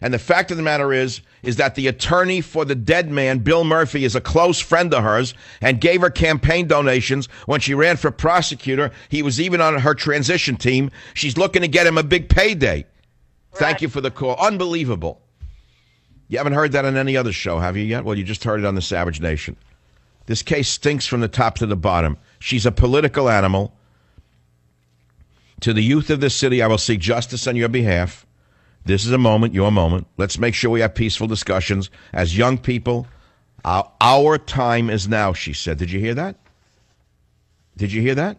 And the fact of the matter is, is that the attorney for the dead man, Bill Murphy, is a close friend of hers and gave her campaign donations when she ran for prosecutor. He was even on her transition team. She's looking to get him a big payday. Thank you for the call. Unbelievable. You haven't heard that on any other show, have you yet? Well, you just heard it on the Savage Nation. This case stinks from the top to the bottom. She's a political animal. To the youth of this city, I will seek justice on your behalf. This is a moment, your moment. Let's make sure we have peaceful discussions. As young people, our, our time is now, she said. Did you hear that? Did you hear that?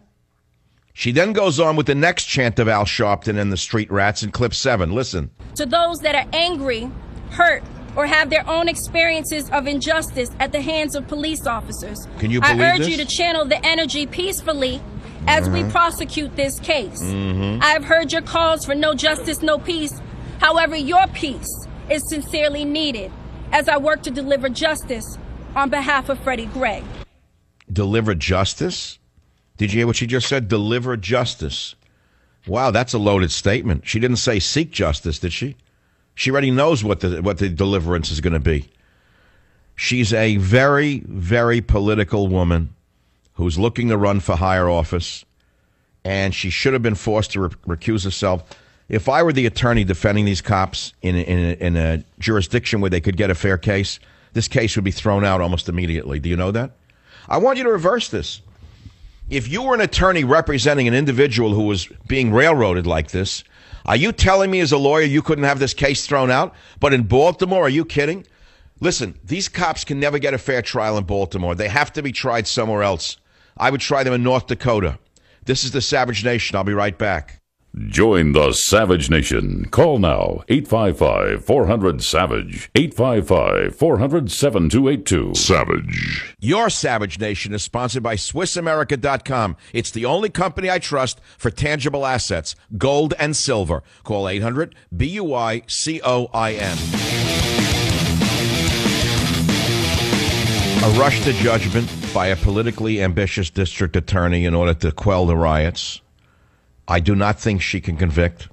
She then goes on with the next chant of Al Sharpton and the Street Rats in clip seven. Listen. to those that are angry, hurt, or have their own experiences of injustice at the hands of police officers. Can you I urge this? you to channel the energy peacefully as we Mhm. prosecute this case. Mhm. I have heard your calls for no justice, no peace. However, your peace is sincerely needed as I work to deliver justice on behalf of Freddie Gray. Deliver justice? Did you hear what she just said? Deliver justice. Wow, that's a loaded statement. She didn't say seek justice, did she? She already knows what the what the deliverance is going to be. She's a very, very political woman who's looking to run for higher office, and she should have been forced to re- recuse herself. If I were the attorney defending these cops in in, a, in a jurisdiction where they could get a fair case, this case would be thrown out almost immediately. Do you know that? I want you to reverse this. If you were an attorney representing an individual who was being railroaded like this, are you telling me as a lawyer you couldn't have this case thrown out? But in Baltimore, are you kidding? Listen, these cops can never get a fair trial in Baltimore. They have to be tried somewhere else. I would try them in North Dakota. This is the Savage Nation. I'll be right back. Join the Savage Nation. Call now 855 400 Savage. 855 400 7282. Savage. Your Savage Nation is sponsored by SwissAmerica.com. It's the only company I trust for tangible assets, gold and silver. Call 800 B U I C O I N. A rush to judgment by a politically ambitious district attorney in order to quell the riots. I do not think she can convict.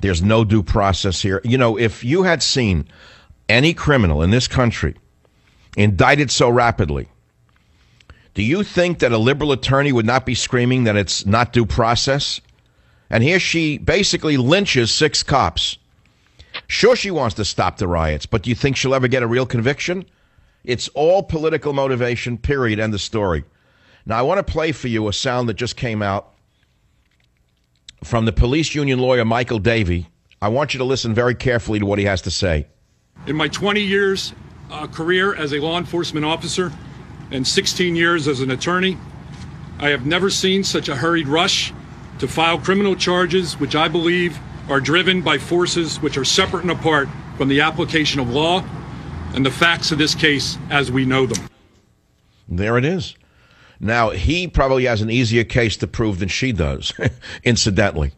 There's no due process here. You know, if you had seen any criminal in this country indicted so rapidly, do you think that a liberal attorney would not be screaming that it's not due process? And here she basically lynches six cops. Sure, she wants to stop the riots, but do you think she'll ever get a real conviction? It's all political motivation, period. End of story. Now, I want to play for you a sound that just came out from the police union lawyer, Michael Davey. I want you to listen very carefully to what he has to say. In my 20 years uh, career as a law enforcement officer and 16 years as an attorney, I have never seen such a hurried rush to file criminal charges, which I believe are driven by forces which are separate and apart from the application of law and the facts of this case as we know them. There it is. Now, he probably has an easier case to prove than she does, incidentally.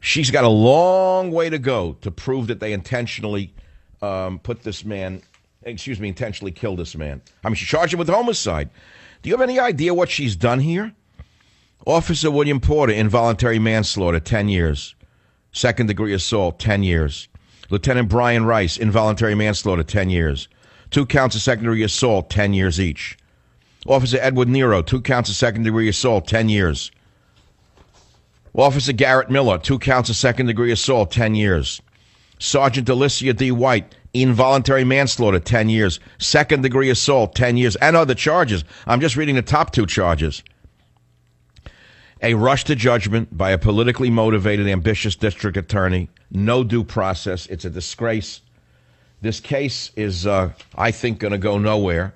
She's got a long way to go to prove that they intentionally um, put this man, excuse me, intentionally killed this man. I mean, she charged him with homicide. Do you have any idea what she's done here? Officer William Porter, involuntary manslaughter, 10 years. Second degree assault, 10 years. Lieutenant Brian Rice, involuntary manslaughter, 10 years. Two counts of secondary assault, 10 years each. Officer Edward Nero, two counts of second degree assault, 10 years. Officer Garrett Miller, two counts of second degree assault, 10 years. Sergeant Alicia D. White, involuntary manslaughter, 10 years. Second degree assault, 10 years. And other charges. I'm just reading the top two charges. A rush to judgment by a politically motivated, ambitious district attorney. No due process. It's a disgrace. This case is, uh, I think, going to go nowhere.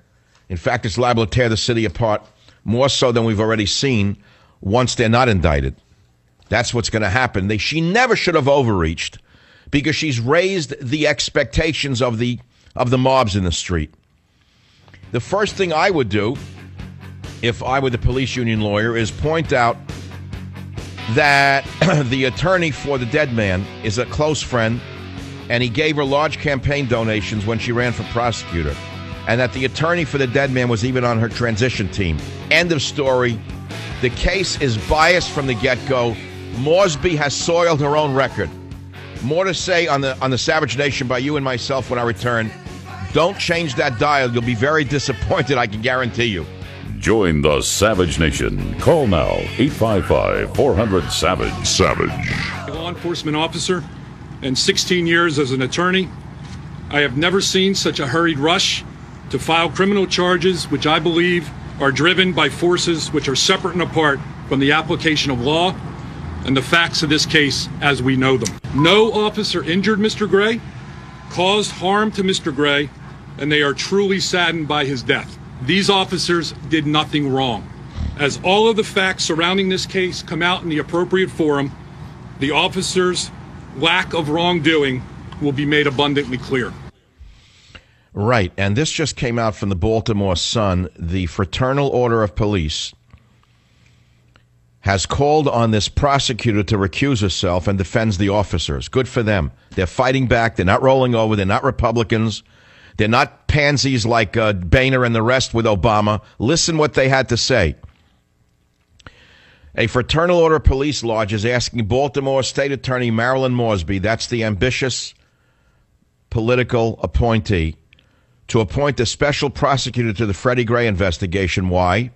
In fact, it's liable to tear the city apart more so than we've already seen once they're not indicted. That's what's going to happen. They, she never should have overreached because she's raised the expectations of the of the mobs in the street. The first thing I would do if I were the police union lawyer is point out that the attorney for the dead man is a close friend and he gave her large campaign donations when she ran for prosecutor and that the attorney for the dead man was even on her transition team. End of story. The case is biased from the get-go. Mosby has soiled her own record. More to say on the on the Savage Nation by you and myself when I return. Don't change that dial. You'll be very disappointed, I can guarantee you. Join the Savage Nation. Call now 855 400 Savage. Savage. Law enforcement officer and 16 years as an attorney. I have never seen such a hurried rush to file criminal charges, which I believe are driven by forces which are separate and apart from the application of law and the facts of this case as we know them. No officer injured Mr. Gray, caused harm to Mr. Gray, and they are truly saddened by his death. These officers did nothing wrong. As all of the facts surrounding this case come out in the appropriate forum, the officers' lack of wrongdoing will be made abundantly clear. Right. And this just came out from the Baltimore Sun. The Fraternal Order of Police has called on this prosecutor to recuse herself and defends the officers. Good for them. They're fighting back. They're not rolling over. They're not Republicans. They're not pansies like uh, Boehner and the rest with Obama. Listen what they had to say. A Fraternal Order of Police Lodge is asking Baltimore State Attorney Marilyn Mosby, that's the ambitious political appointee, to appoint a special prosecutor to the Freddie Gray investigation. Why?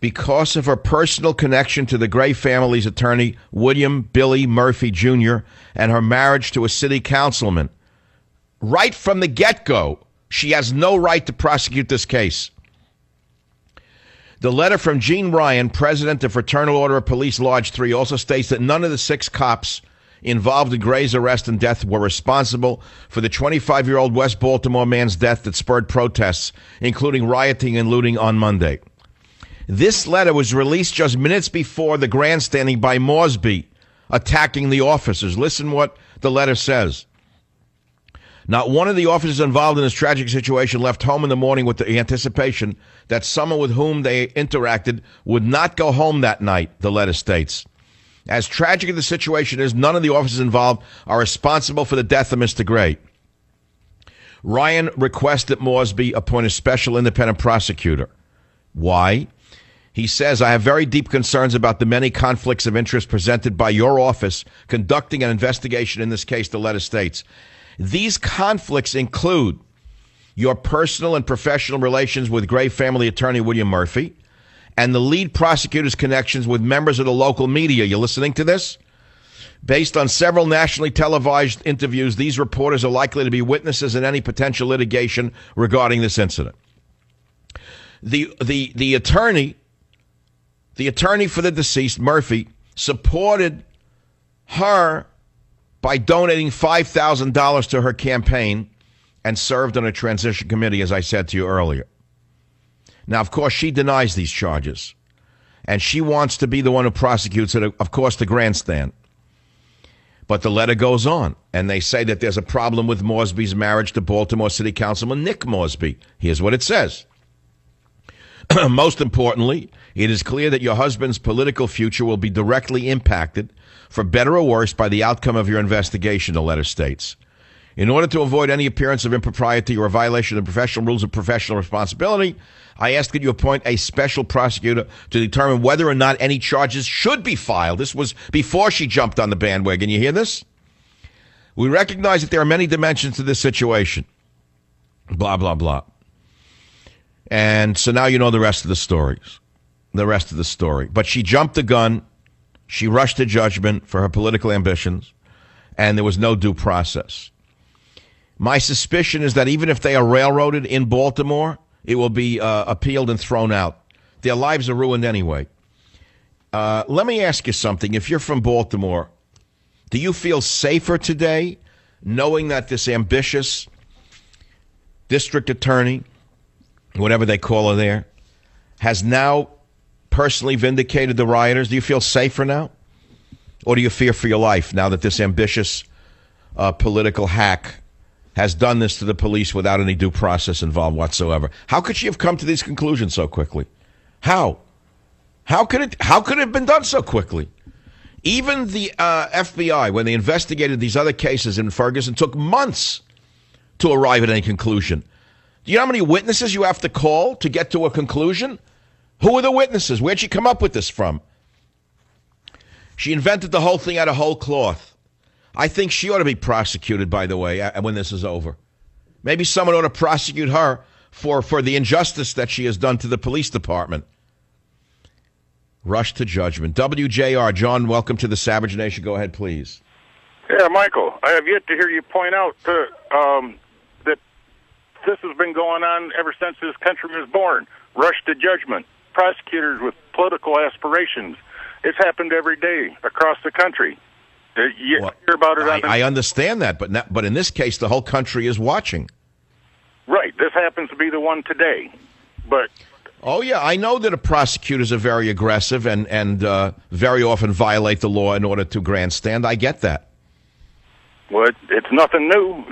Because of her personal connection to the Gray family's attorney, William Billy Murphy Jr., and her marriage to a city councilman. Right from the get go, she has no right to prosecute this case. The letter from Gene Ryan, president of Fraternal Order of Police Lodge 3, also states that none of the six cops involved in Gray's arrest and death were responsible for the 25 year old West Baltimore man's death that spurred protests, including rioting and looting on Monday. This letter was released just minutes before the grandstanding by Mosby attacking the officers. Listen what the letter says. Not one of the officers involved in this tragic situation left home in the morning with the anticipation that someone with whom they interacted would not go home that night, the letter states. As tragic as the situation is, none of the officers involved are responsible for the death of Mr. Gray. Ryan requests that Mosby appoint a special independent prosecutor. Why? He says, I have very deep concerns about the many conflicts of interest presented by your office conducting an investigation in this case, the letter states. These conflicts include your personal and professional relations with Gray family attorney William Murphy and the lead prosecutor's connections with members of the local media. You listening to this? Based on several nationally televised interviews, these reporters are likely to be witnesses in any potential litigation regarding this incident. The, the, the attorney, the attorney for the deceased, Murphy, supported her by donating $5,000 to her campaign and served on a transition committee, as I said to you earlier. Now, of course, she denies these charges, and she wants to be the one who prosecutes it, of course, the grandstand. But the letter goes on, and they say that there's a problem with Mosby's marriage to Baltimore City Councilman Nick Mosby. Here's what it says Most importantly, it is clear that your husband's political future will be directly impacted, for better or worse, by the outcome of your investigation, the letter states. In order to avoid any appearance of impropriety or a violation of professional rules of professional responsibility, I ask that you appoint a special prosecutor to determine whether or not any charges should be filed. This was before she jumped on the bandwagon. You hear this? We recognize that there are many dimensions to this situation. Blah, blah, blah. And so now you know the rest of the stories. The rest of the story. But she jumped the gun. She rushed to judgment for her political ambitions, and there was no due process. My suspicion is that even if they are railroaded in Baltimore, it will be uh, appealed and thrown out. Their lives are ruined anyway. Uh, let me ask you something. If you're from Baltimore, do you feel safer today knowing that this ambitious district attorney, whatever they call her there, has now personally vindicated the rioters? Do you feel safer now? Or do you fear for your life now that this ambitious uh, political hack has done this to the police without any due process involved whatsoever? How could she have come to these conclusions so quickly? How? How could it? How could it have been done so quickly? Even the uh, FBI, when they investigated these other cases in Ferguson, took months to arrive at any conclusion. Do you know how many witnesses you have to call to get to a conclusion? Who are the witnesses? Where'd she come up with this from? She invented the whole thing out of whole cloth. I think she ought to be prosecuted, by the way, when this is over. Maybe someone ought to prosecute her for, for the injustice that she has done to the police department. Rush to judgment. WJR, John, welcome to the Savage Nation. Go ahead, please. Yeah, Michael, I have yet to hear you point out uh, um, that this has been going on ever since this country was born. Rush to judgment. Prosecutors with political aspirations. It's happened every day across the country. Uh, you Well, hear about it I, I understand that, but not, but in this case, the whole country is watching. Right. This happens to be the one today. But Oh yeah, I know that the prosecutors are very aggressive and and uh, very often violate the law in order to grandstand. I get that. well, it, it's nothing new.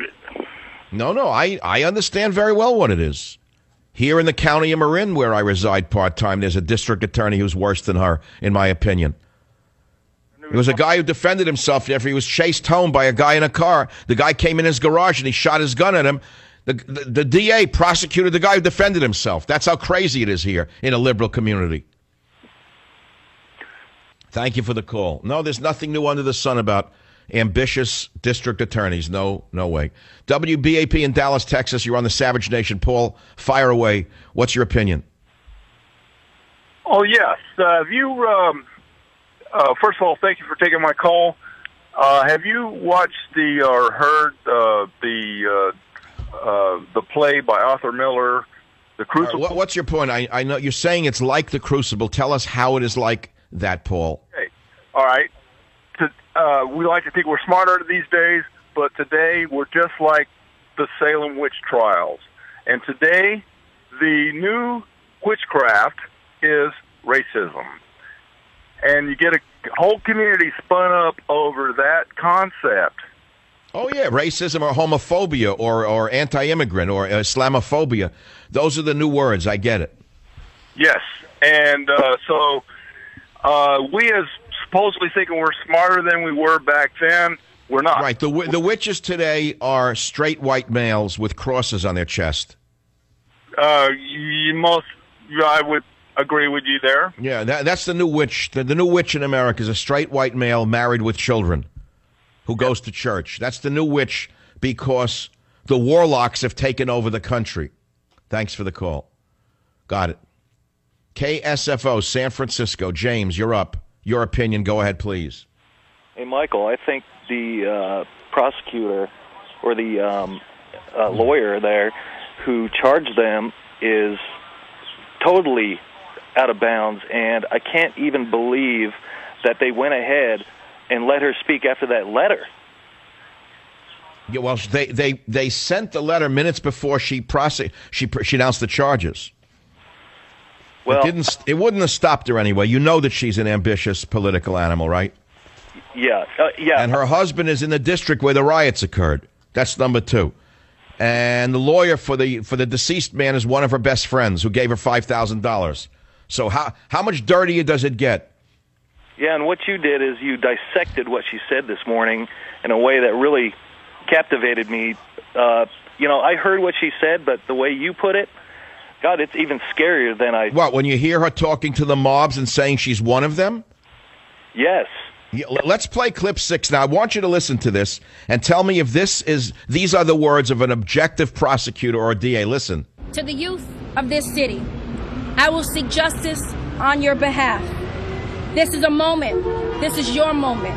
No, no, I I understand very well what it is. Here in the county of Marin, where I reside part time, there's a district attorney who's worse than her, in my opinion. There was a guy who defended himself after he was chased home by a guy in a car. The guy came in his garage and he shot his gun at him. The, the, the DA prosecuted the guy who defended himself. That's how crazy it is here in a liberal community. Thank you for the call. No, there's nothing new under the sun about ambitious district attorneys. No, no way. WBAP in Dallas, Texas. You're on the Savage Nation. Paul, fire away. What's your opinion? Oh yes. Uh, have you? Um, uh, first of all, thank you for taking my call. Uh, have you watched the or heard uh, the uh, uh, the play by Arthur Miller, The Crucible? What, what's your point? I, I know you're saying it's like the Crucible. Tell us how it is like that, Paul. Okay. All right. To, uh, we like to think we're smarter these days, but today we're just like the Salem witch trials. And today, the new witchcraft is racism. And you get a whole community spun up over that concept. Oh yeah, racism or homophobia or or anti-immigrant or Islamophobia. Those are the new words. I get it. Yes, and uh, so uh, we as supposedly thinking we're smarter than we were back then. We're not. Right. The the witches today are straight white males with crosses on their chest. Uh, you most, I would agree with you there. Yeah, that, that's the new witch. The, the new witch in America is a straight white male married with children who goes to church. That's the new witch because the warlocks have taken over the country. Thanks for the call. Got it. KSFO, San Francisco. James, you're up. Your opinion. Go ahead, please. Hey, Michael, I think the uh, prosecutor or the um, uh, lawyer there who charged them is totally out of bounds, and I can't even believe that they went ahead and let her speak after that letter. Yeah, well, they, they, they sent the letter minutes before she prosec- she she announced the charges. Well, it didn't. It wouldn't have stopped her anyway. You know that she's an ambitious political animal, right? Yeah, uh, yeah. And her husband is in the district where the riots occurred. That's number two. and the lawyer for the for the deceased man is one of her best friends who gave her five thousand dollars. So how how much dirtier does it get? Yeah, and what you did is you dissected what she said this morning in a way that really captivated me. Uh, you know, I heard what she said, but the way you put it, God, it's even scarier than I. What when you hear her talking to the mobs and saying she's one of them? Yes. Yeah, let's play clip six now. I want you to listen to this and tell me if this is these are the words of an objective prosecutor or DA. Listen. To the youth of this city, I will seek justice on your behalf. This is a moment. This is your moment.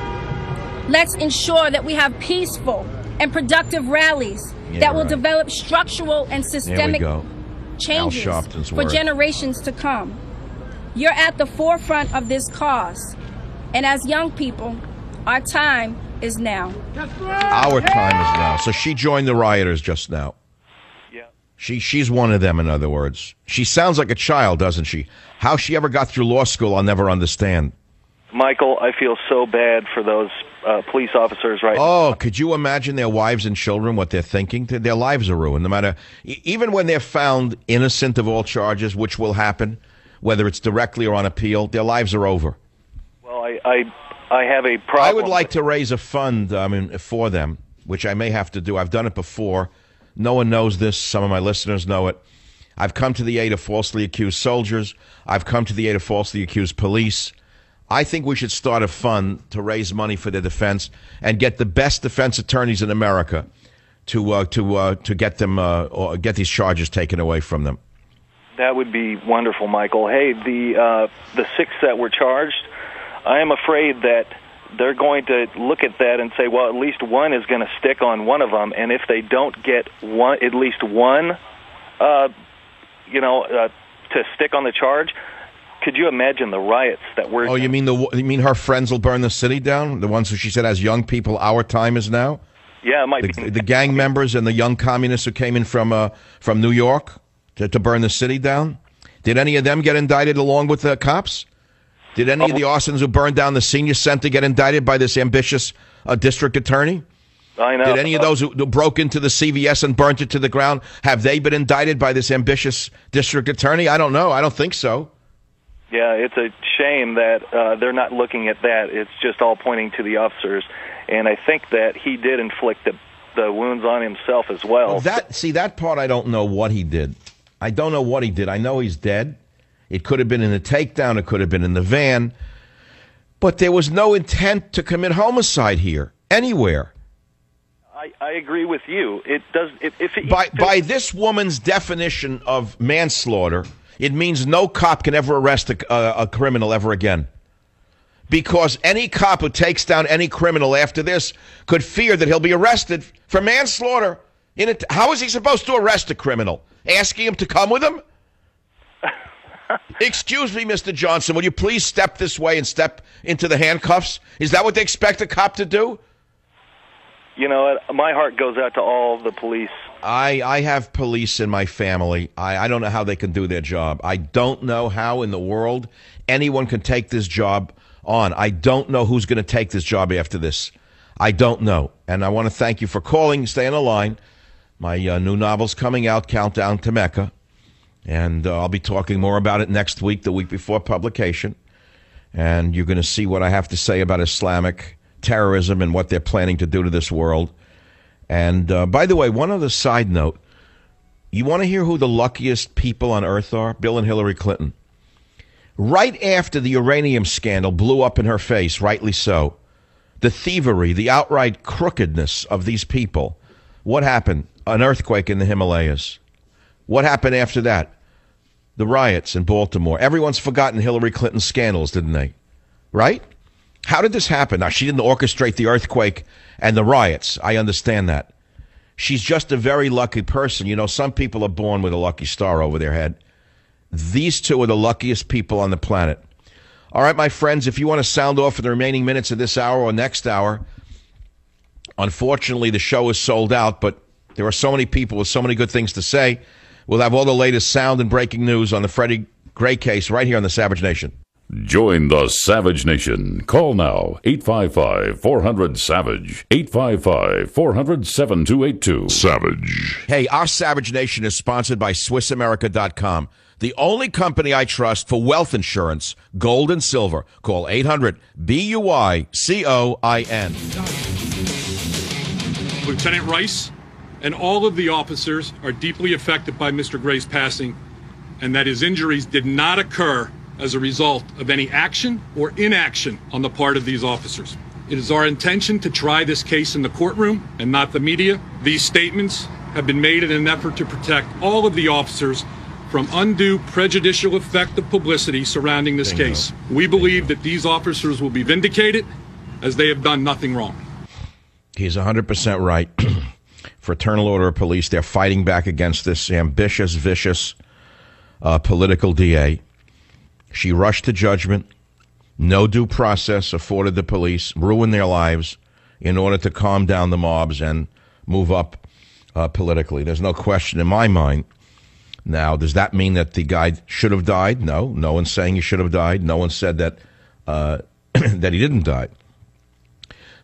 Let's ensure that we have peaceful and productive rallies Yeah, that will right. develop structural and systemic changes for generations to come. You're at the forefront of this cause. And as young people, our time is now. Our time is now. So she joined the rioters just now. She she's one of them. In other words, she sounds like a child, doesn't she? How she ever got through law school, I'll never understand. Michael, I feel so bad for those uh, police officers right Oh, could you imagine their wives and children what they're thinking? Their- lives are ruined. No matter, even when they're found innocent of all charges, which will happen, whether it's directly or on appeal, their lives are over. Well, I, I, I have a problem. I would like to raise a fund I mean, for them, which I may have to do. I've done it before. No one knows this. Some of my listeners know it. I've come to the aid of falsely accused soldiers. I've come to the aid of falsely accused police. I think we should start a fund to raise money for their defense and get the best defense attorneys in America to uh, to uh, to get them uh, get these charges taken away from them. That would be wonderful, Michael. Hey, the uh, the six that were charged, I am afraid that they're going to look at that and say, well, at least one is going to stick on one of them, and if they don't get one, at least one, uh, you know, uh, to stick on the charge, could you imagine the riots that were? Oh, you mean the you mean her friends will burn the city down? The ones who she said as young people, our time is now. yeah, it might the, be. the gang members and the young communists who came in from uh, from New York to, to burn the city down. Did any of them get indicted along with the cops? Did any of the arsonists who burned down the senior center get indicted by this ambitious uh, district attorney? I know. Did any of those who, who broke into the CVS and burnt it to the ground have they been indicted by this ambitious district attorney? I don't know. I don't think so. Yeah, it's a shame that uh, they're not looking at that. It's just all pointing to the officers, and I think that he did inflict the the wounds on himself as well. Well, that see that part I don't know what he did. I don't know what he did. I know he's dead. It could have been in the takedown. It could have been in the van. But there was no intent to commit homicide here anywhere. I, I agree with you. It does. If, if it, By by this woman's definition of manslaughter, it means no cop can ever arrest a, a, a criminal ever again. Because any cop who takes down any criminal after this could fear that he'll be arrested for manslaughter. How is he supposed to arrest a criminal? Asking him to come with him? Excuse me, Mr. Johnson. Will you please step this way and step into the handcuffs? Is that what they expect a cop to do? you know, my heart goes out to all the police. I, I have police in my family. I, I don't know how they can do their job. I don't know how in the world anyone can take this job on. I don't know who's going to take this job after this. I don't know. And I want to thank you for calling. Stay on the line. My uh, new novel's coming out, Countdown to Mecca. And uh, I'll be talking more about it next week, the week before publication. And you're going to see what I have to say about Islamic terrorism and what they're planning to do to this world. And uh, by the way, one other side note you want to hear who the luckiest people on earth are? Bill and Hillary Clinton. Right after the uranium scandal blew up in her face, rightly so, the thievery, the outright crookedness of these people, what happened? An earthquake in the Himalayas. What happened after that? The riots in Baltimore. Everyone's forgotten Hillary Clinton's scandals, didn't they? Right? How did this happen? Now, she didn't orchestrate the earthquake and the riots. I understand that. She's just a very lucky person. You know, some people are born with a lucky star over their head. These two are the luckiest people on the planet. All right, my friends, if you want to sound off for the remaining minutes of this hour or next hour, unfortunately, the show is sold out, but there are so many people with so many good things to say. We'll have all the latest sound and breaking news on the Freddie Gray case right here on the Savage Nation. Join the Savage Nation. Call now 855 400 Savage. 855 400 7282. Savage. Hey, our Savage Nation is sponsored by SwissAmerica.com, the only company I trust for wealth insurance, gold and silver. Call 800 B U I C O I N. Lieutenant Rice and all of the officers are deeply affected by Mr. Gray's passing, and that his injuries did not occur as a result of any action or inaction on the part of these officers. It is our intention to try this case in the courtroom and not the media. These statements have been made in an effort to protect all of the officers from undue prejudicial effect of publicity surrounding this Bingo. case. We believe that these officers will be vindicated as they have done nothing wrong. He's 100% right. Fraternal Order of Police, they're fighting back against this ambitious, vicious uh, political DA. She rushed to judgment. No due process afforded the police, ruined their lives in order to calm down the mobs and move up uh, politically. There's no question in my mind. Now, does that mean that the guy should have died? No. No one's saying he should have died. No one said that uh, that he didn't die.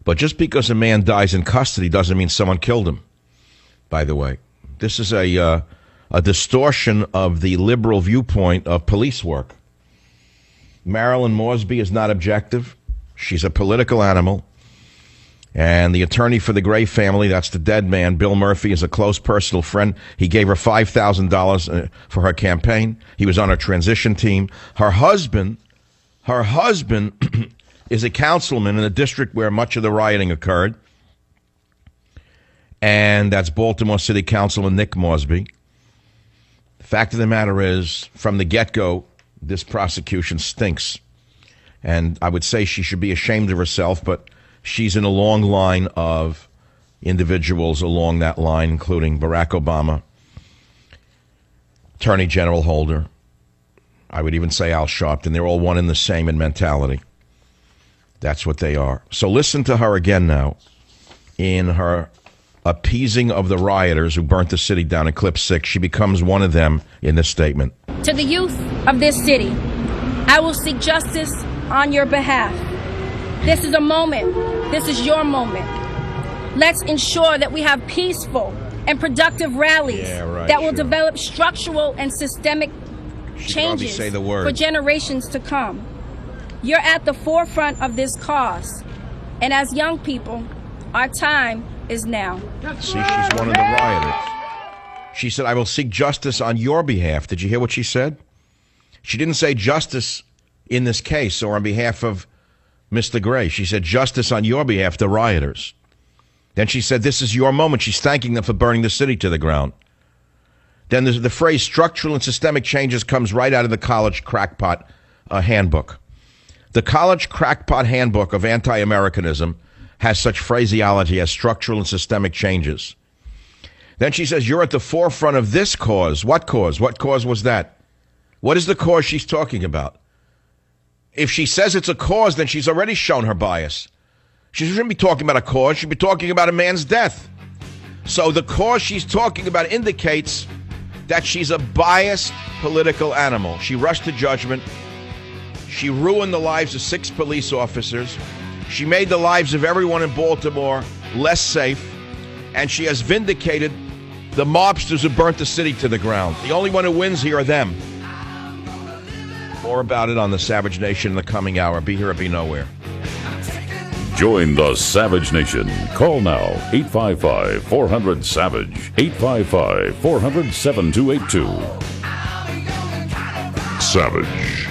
But just because a man dies in custody doesn't mean someone killed him. By the way, this is a uh, a distortion of the liberal viewpoint of police work. Marilyn Mosby is not objective. She's a political animal. And the attorney for the Gray family, that's the dead man, Bill Murphy, is a close personal friend. He gave her $5,000 uh, for her campaign. He was on her transition team. Her husband, her husband is a councilman in the district where much of the rioting occurred. And that's Baltimore City Councilman Nick Mosby. The fact of the matter is, from the get go, this prosecution stinks. And I would say she should be ashamed of herself, but she's in a long line of individuals along that line, including Barack Obama, Attorney General Holder. I would even say Al Sharpton. They're all one and the same in mentality. That's what they are. So listen to her again now in her appeasing of the rioters who burnt the city down in clip six. She becomes one of them in this statement. To the youth of this city, I will seek justice on your behalf. This is a moment. This is your moment. Let's ensure that we have peaceful and productive rallies Yeah, right, that will sure. develop structural and systemic She changes say the word. for generations to come. You're at the forefront of this cause. And as young people, our time is now. See, she's one of the rioters. She said, I will seek justice on your behalf. Did you hear what she said? She didn't say justice in this case or on behalf of Mr. Gray. She said justice on your behalf, the rioters. Then she said, This is your moment. She's thanking them for burning the city to the ground. Then the, phrase structural and systemic changes comes right out of the college crackpot uh, handbook. The college crackpot handbook of anti Americanism has such phraseology as structural and systemic changes. Then she says, You're at the forefront of this cause. What cause? What cause was that? What is the cause she's talking about? If she says it's a cause, then she's already shown her bias. She shouldn't be talking about a cause, she'd be talking about a man's death. So the cause she's talking about indicates that she's a biased political animal. She rushed to judgment. She ruined the lives of six police officers. She made the lives of everyone in Baltimore less safe. And she has vindicated the mobsters who burnt the city to the ground. The only one who wins here are them. More about it on the Savage Nation in the coming hour. Be here or be nowhere. Join the Savage Nation. Call now 855 400 Savage. 855 400 7282. Savage.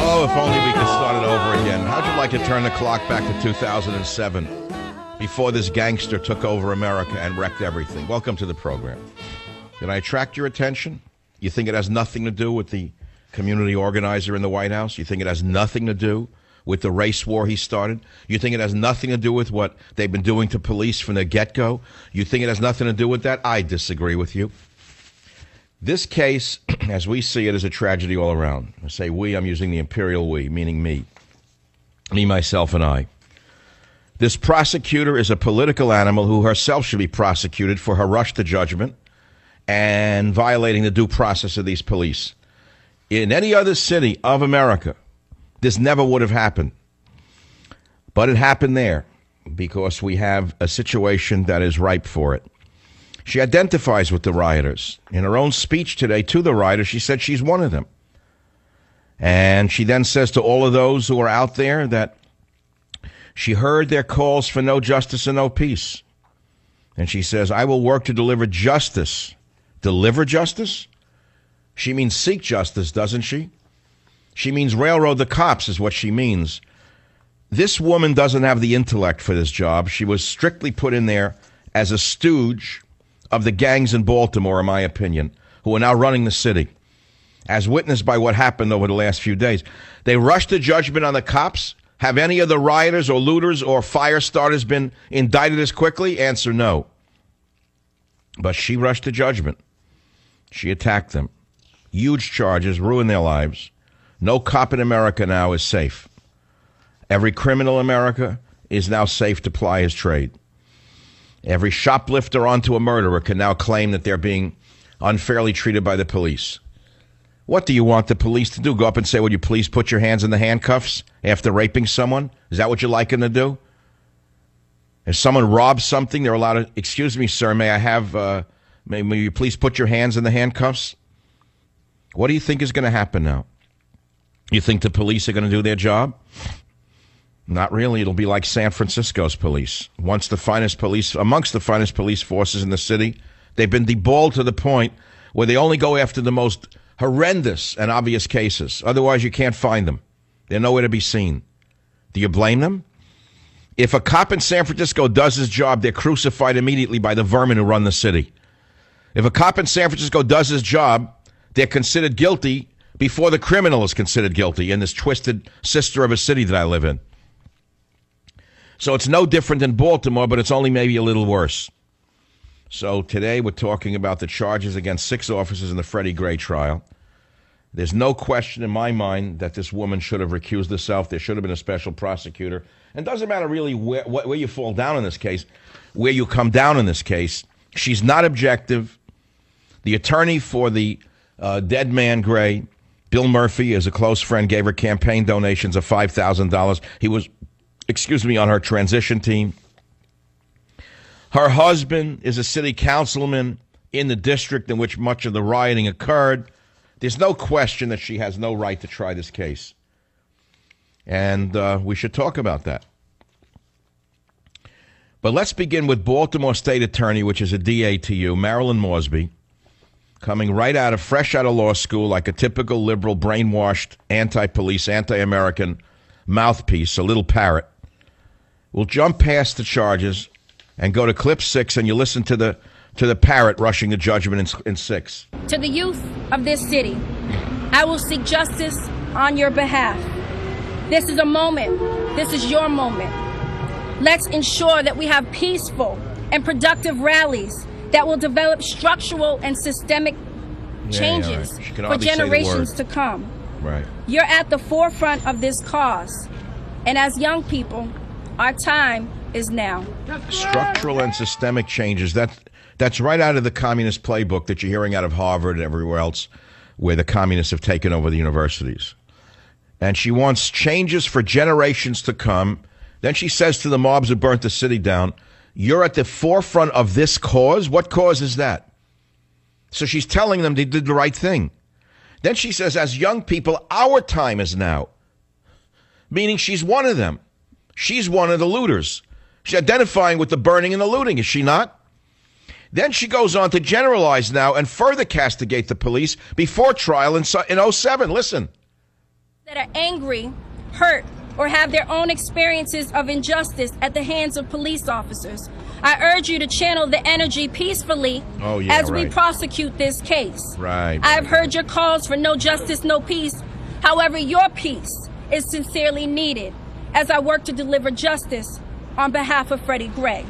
Oh, if only we could start it over again. How'd you like to turn the clock back to 2007 before this gangster took over America and wrecked everything? Welcome to the program. Did I attract your attention? You think it has nothing to do with the community organizer in the White House? You think it has nothing to do with the race war he started? You think it has nothing to do with what they've been doing to police from the get go? You think it has nothing to do with that? I disagree with you. This case, as we see it, is a tragedy all around. I say we, I'm using the imperial we, meaning me. Me, myself, and I. This prosecutor is a political animal who herself should be prosecuted for her rush to judgment and violating the due process of these police. In any other city of America, this never would have happened. But it happened there because we have a situation that is ripe for it. She identifies with the rioters. In her own speech today to the rioters, she said she's one of them. And she then says to all of those who are out there that she heard their calls for no justice and no peace. And she says, I will work to deliver justice. Deliver justice? She means seek justice, doesn't she? She means railroad the cops, is what she means. This woman doesn't have the intellect for this job. She was strictly put in there as a stooge of the gangs in Baltimore, in my opinion, who are now running the city, as witnessed by what happened over the last few days. They rushed to judgment on the cops. Have any of the rioters or looters or fire starters been indicted as quickly? Answer no. But she rushed to judgment. She attacked them. Huge charges, ruined their lives. No cop in America now is safe. Every criminal in America is now safe to ply his trade. Every shoplifter onto a murderer can now claim that they're being unfairly treated by the police. What do you want the police to do? Go up and say, Would you please put your hands in the handcuffs after raping someone? Is that what you like them to do? If someone robs something, they're allowed to, Excuse me, sir, may I have, uh, may, may you please put your hands in the handcuffs? What do you think is going to happen now? You think the police are going to do their job? Not really. It'll be like San Francisco's police. Once the finest police, amongst the finest police forces in the city, they've been deballed to the point where they only go after the most horrendous and obvious cases. Otherwise, you can't find them. They're nowhere to be seen. Do you blame them? If a cop in San Francisco does his job, they're crucified immediately by the vermin who run the city. If a cop in San Francisco does his job, they're considered guilty before the criminal is considered guilty in this twisted sister of a city that I live in. So it's no different than Baltimore, but it's only maybe a little worse. So today we're talking about the charges against six officers in the Freddie Gray trial. There's no question in my mind that this woman should have recused herself. There should have been a special prosecutor. And it doesn't matter really where, where you fall down in this case, where you come down in this case. She's not objective. The attorney for the uh, dead man Gray, Bill Murphy, is a close friend, gave her campaign donations of $5,000. He was excuse me, on her transition team. Her husband is a city councilman in the district in which much of the rioting occurred. There's no question that she has no right to try this case. And uh, we should talk about that. But let's begin with Baltimore State Attorney, which is a DA to you, Marilyn Mosby, coming right out of fresh out of law school like a typical liberal, brainwashed, anti police, anti American mouthpiece, a little parrot. We'll jump past the charges and go to clip six, and you listen to the to the parrot rushing the judgment in, in six. To the youth of this city, I will seek justice on your behalf. This is a moment. This is your moment. Let's ensure that we have peaceful and productive rallies that will develop structural and systemic changes yeah, right. for generations to come. Right. You're at the forefront of this cause. And as young people, our time is now. Structural and systemic changes. That, that's right out of the communist playbook that you're hearing out of Harvard and everywhere else where the communists have taken over the universities. And she wants changes for generations to come. Then she says to the mobs who burnt the city down, You're at the forefront of this cause? What cause is that? So she's telling them they did the right thing. Then she says, As young people, our time is now. Meaning she's one of them. She's one of the looters. She's identifying with the burning and the looting, is she not? Then she goes on to generalize now and further castigate the police before trial in, in 07. Listen. That are angry, hurt, or have their own experiences of injustice at the hands of police officers. I urge you to channel the energy peacefully Oh, yeah, as we prosecute this case. Right. I have heard your calls for no justice, no peace. However, your peace is sincerely needed as I work to deliver justice on behalf of Freddie Gray.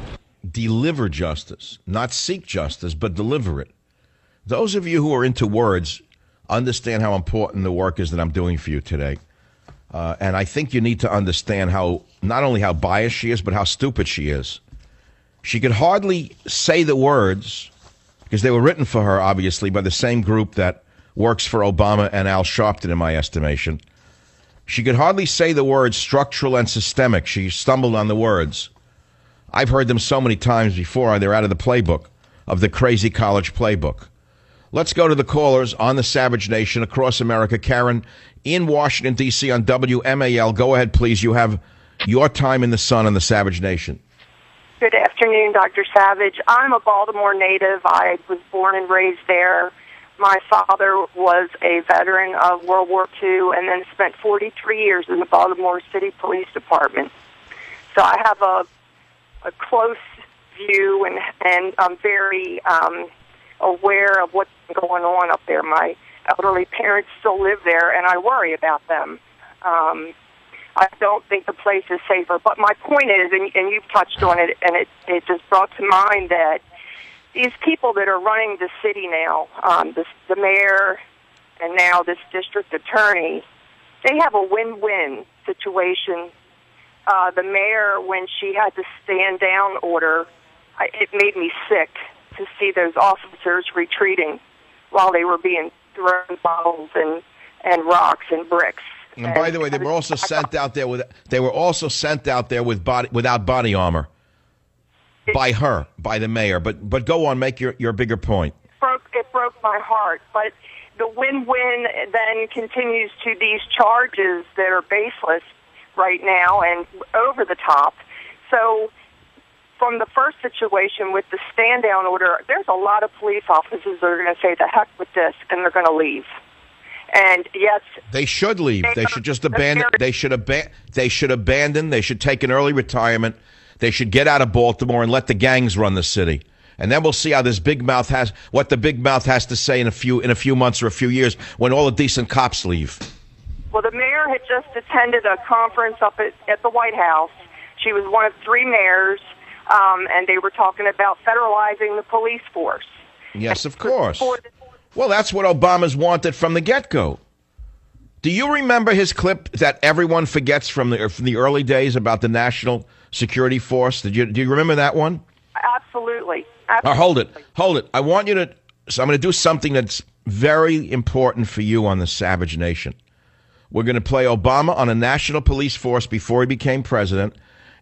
deliver justice, not seek justice, but deliver it. Those of you who are into words understand how important the work is that I'm doing for you today. Uh, and I think you need to understand how not only how biased she is, but how stupid she is. She could hardly say the words because they were written for her, obviously, by the same group that works for Obama and Al Sharpton, in my estimation. She could hardly say the words structural and systemic. She stumbled on the words. I've heard them so many times before, they're out of the playbook, of the crazy college playbook. Let's go to the callers on the Savage Nation across America. Karen in Washington, D.C. on WMAL. Go ahead, please. You have your time in the sun on the Savage Nation. Good afternoon, Dr. Savage. I'm a Baltimore native. I was born and raised there. My father was a veteran of World War II and then spent 43 years in the Baltimore City Police Department. So I have a, a close view and, and I'm very um, aware of what's going on up there. My elderly parents still live there and I worry about them. Um, I don't think the place is safer. But my point is, and, and you've touched on it, and it, it just brought to mind that these people that are running the city now, um, this, the mayor, and now this district attorney, they have a win-win situation. Uh, the mayor, when she had the stand down order, I, it made me sick to see those officers retreating while they were being thrown bottles and and rocks and bricks. And by the way, they were also sent out there with they were also sent out there with body without body armor by her, by the mayor. But but go on, make your, your bigger point. broke it broke my heart. But the win-win then continues to these charges that are baseless right now and over the top. So from the first situation with the stand down order, there's a lot of police officers that are going to say the heck with this and they're going to leave. And yes, They should leave. They should just abandon. They should aban- They should abandon. They should take an early retirement. They should get out of Baltimore and let the gangs run the city. And then we'll see how this big mouth has what the big mouth has to say in a few in a few months or a few years when all the decent cops leave. Well, the mayor had just attended a conference up at, at the White House. She was one of three mayors, um, and they were talking about federalizing the police force. Yes, of course. Well, that's what Obama's wanted from the get go. Do you remember his clip that everyone forgets from the from the early days about the National Security Force? Did you do you remember that one? Absolutely. Or hold it, hold it. I want you to. So I'm going to do something that's very important for you on the Savage Nation. We're going to play Obama on a national police force before he became president,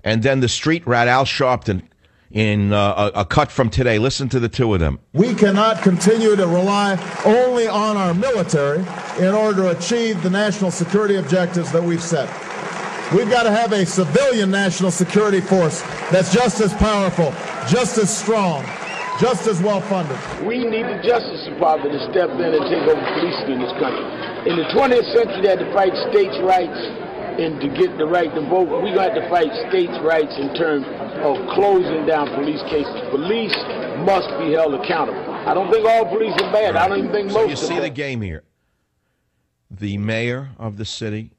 and then the street rat Al Sharpton in uh, a, a cut from today. Listen to the two of them. We cannot continue to rely only on our military in order to achieve the national security objectives that we've set. We've got to have a civilian national security force that's just as powerful, just as strong, just as well funded. We need the Justice Department to step in and take over policing in this country. In the 20th century, they had to fight states' rights and to get the right to vote. We're going to have to fight states' rights in terms of closing down police cases. Police must be held accountable. I don't think all police are bad. I don't even think So most you of see them. the game here. The mayor of the city,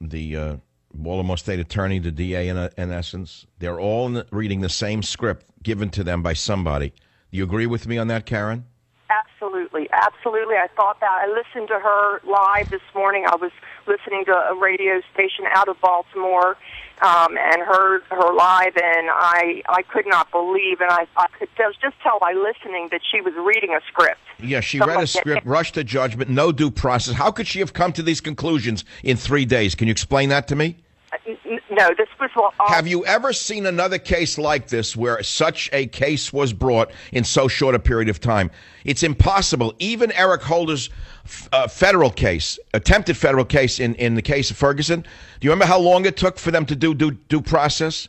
the uh, Baltimore State Attorney, the DA, in, a, in essence, they're all the- reading the same script given to them by somebody. Do you agree with me on that, Karen? Absolutely, absolutely. I thought that. I listened to her live this morning. I was listening to a radio station out of Baltimore, um, and heard her live, and I I could not believe, and I I could just just tell by listening that she was reading a script. Yeah, she Something read a like that. script, rushed to judgment, no due process. How could she have come to these conclusions in three days? Can you explain that to me? N- No, this was what. Have you ever seen another case like this where such a case was brought in so short a period of time? It's impossible. Even Eric Holder's uh, federal case, attempted federal case in, in the case of Ferguson, do you remember how long it took for them to do due, due process?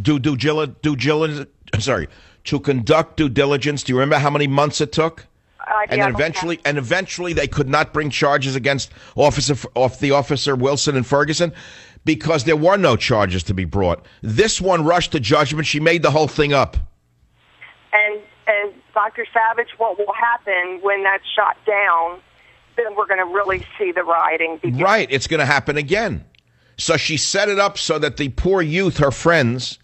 Do due, due, due diligence? Sorry, to conduct due diligence. Do you remember how many months it took? And then eventually, and eventually, they could not bring charges against officer off the officer Wilson and Ferguson because there were no charges to be brought. This one rushed to judgment. She made the whole thing up. And and Dr. Savage, what will happen when that's shot down? Then we're going to really see the rioting begin. Right. It's going to happen again. So she set it up so that the poor youth, her friends,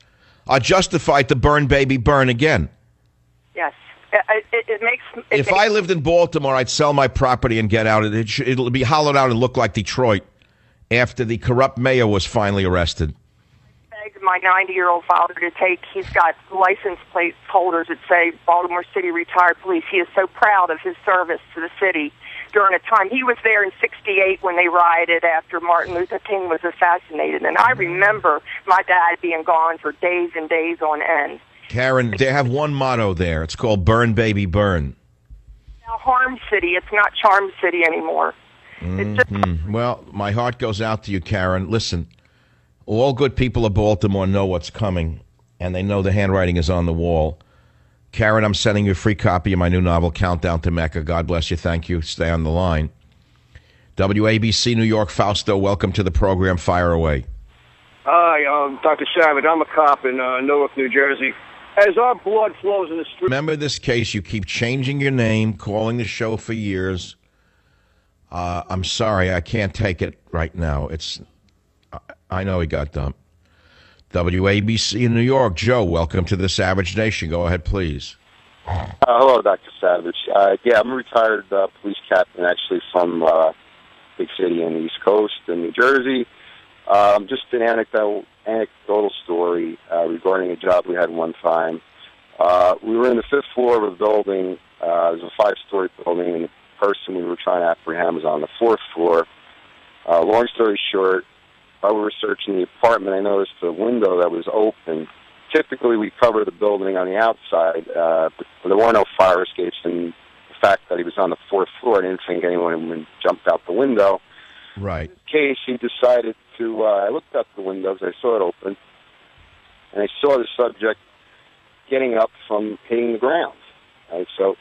are justified to burn, baby, burn again. It, it, it makes. It if makes, I lived in Baltimore, I'd sell my property and get out. It, it, it'll be hollowed out and look like Detroit after the corrupt mayor was finally arrested. begged my 90 year old father to take, he's got license plate holders that say Baltimore City Retired Police. He is so proud of his service to the city during a time. He was there in 68 when they rioted after Martin Luther King was assassinated. And I mm. remember my dad being gone for days and days on end. Karen, they have one motto there. It's called "Burn, baby, burn." Now, Harm City, it's not Charm City anymore. Mhm. Well, my heart goes out to you, Karen. Listen, all good people of Baltimore know what's coming, and they know the handwriting is on the wall. Karen, I'm sending you a free copy of my new novel, Countdown to Mecca. God bless you. Thank you. Stay on the line. WABC New York, Fausto, welcome to the program. Fire away. Hi, um, Dr. Savage. I'm a cop in uh, Newark, New Jersey. As our blood flows in the street, Remember this case. You keep changing your name, calling the show for years. Uh, I'm sorry, I can't take it right now. It's, I- I know he got dumped. WABC in New York, Joe. Welcome to the Savage Nation. Go ahead, please. Uh, hello, Dr. Savage. Uh, yeah, I'm a retired uh, police captain, actually from uh, big city in the East Coast in New Jersey. Um, just an anecdotal, anecdotal story uh, regarding a job we had one time. Uh, we were in the fifth floor of a building. Uh, it was a five-story building, and the person we were trying to apprehend was on the fourth floor. Uh, long story short, while we were searching the apartment, I noticed the window that was open. Typically, we cover the building on the outside, uh, but there were no fire escapes, and the fact that he was on the fourth floor, I didn't think anyone would jump out the window. Right. case, he decided to. Uh, I looked out the windows. I saw it open, and I saw the subject getting up from hitting the ground. Right, so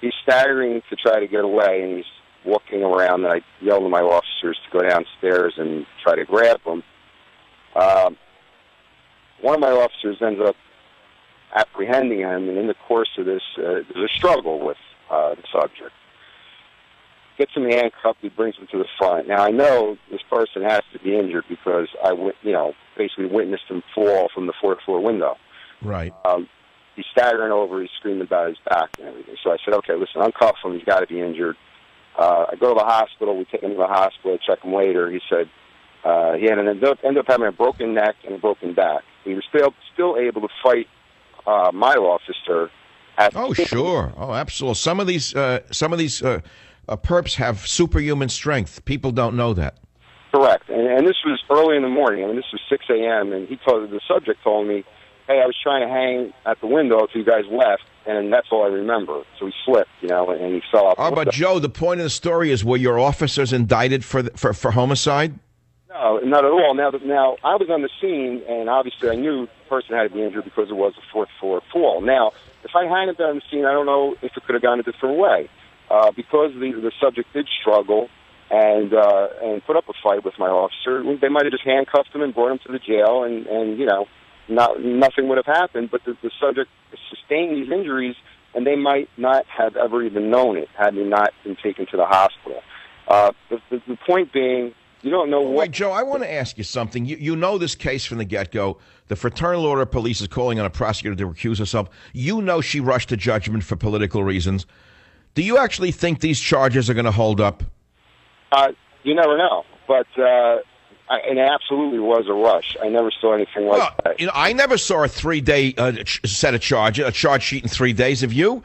he's staggering to try to get away, and he's walking around. And I yelled to my officers to go downstairs and try to grab him. Um, one of my officers ends up apprehending him, and in the course of this, uh, there's a struggle with uh, the subject gets him handcuffed. He brings him to the front. Now I know this person has to be injured because I, you know, basically witnessed him fall from the fourth floor window. Right. Um, he's staggering over. He's screaming about his back and everything. So I said, okay, listen, uncuff him. He's got to be injured. Uh, I go to the hospital. We take him to the hospital. Check him later. He said uh, he had an ended up, ended up having a broken neck and a broken back. He was still still able to fight uh, my officer. At Oh, sure. Oh, absolutely. Some of these, uh, some of these uh, uh, perps have superhuman strength. People don't know that. Correct. And, and this was early in the morning. I mean, this was 6 a.m. And he told the subject told me, "Hey, I was trying to hang at the window until you guys left, and that's all I remember." So he slipped, you know, and he fell off. the Oh, but. Joe, the point of the story is: were your officers indicted for the, for for homicide? No, not at all. Now, that- now I was on the scene, and obviously I knew the person had to be injured because it was a fourth floor fall. Now, if I hadn't been on the scene, I don't know if it could have gone a different way. Uh, because the, the subject did struggle and uh, and put up a fight with my officer, they might have just handcuffed him and brought him to the jail, and and you know, not nothing would have happened. But the, the subject sustained these injuries, and they might not have ever even known it had he not been taken to the hospital. Uh, the, the, the point being, you don't know what. Wait, Joe, I want to ask you something. You, you know this case from the get go. The Fraternal Order of Police is calling on a prosecutor to recuse herself. You know she rushed to judgment for political reasons. Do you actually think these charges are going to hold up? Uh, you never know, but uh, I, it absolutely was a rush. I never saw anything like Well, that. you know, I never saw a three day uh, set of charges, a charge sheet in three days. Have you?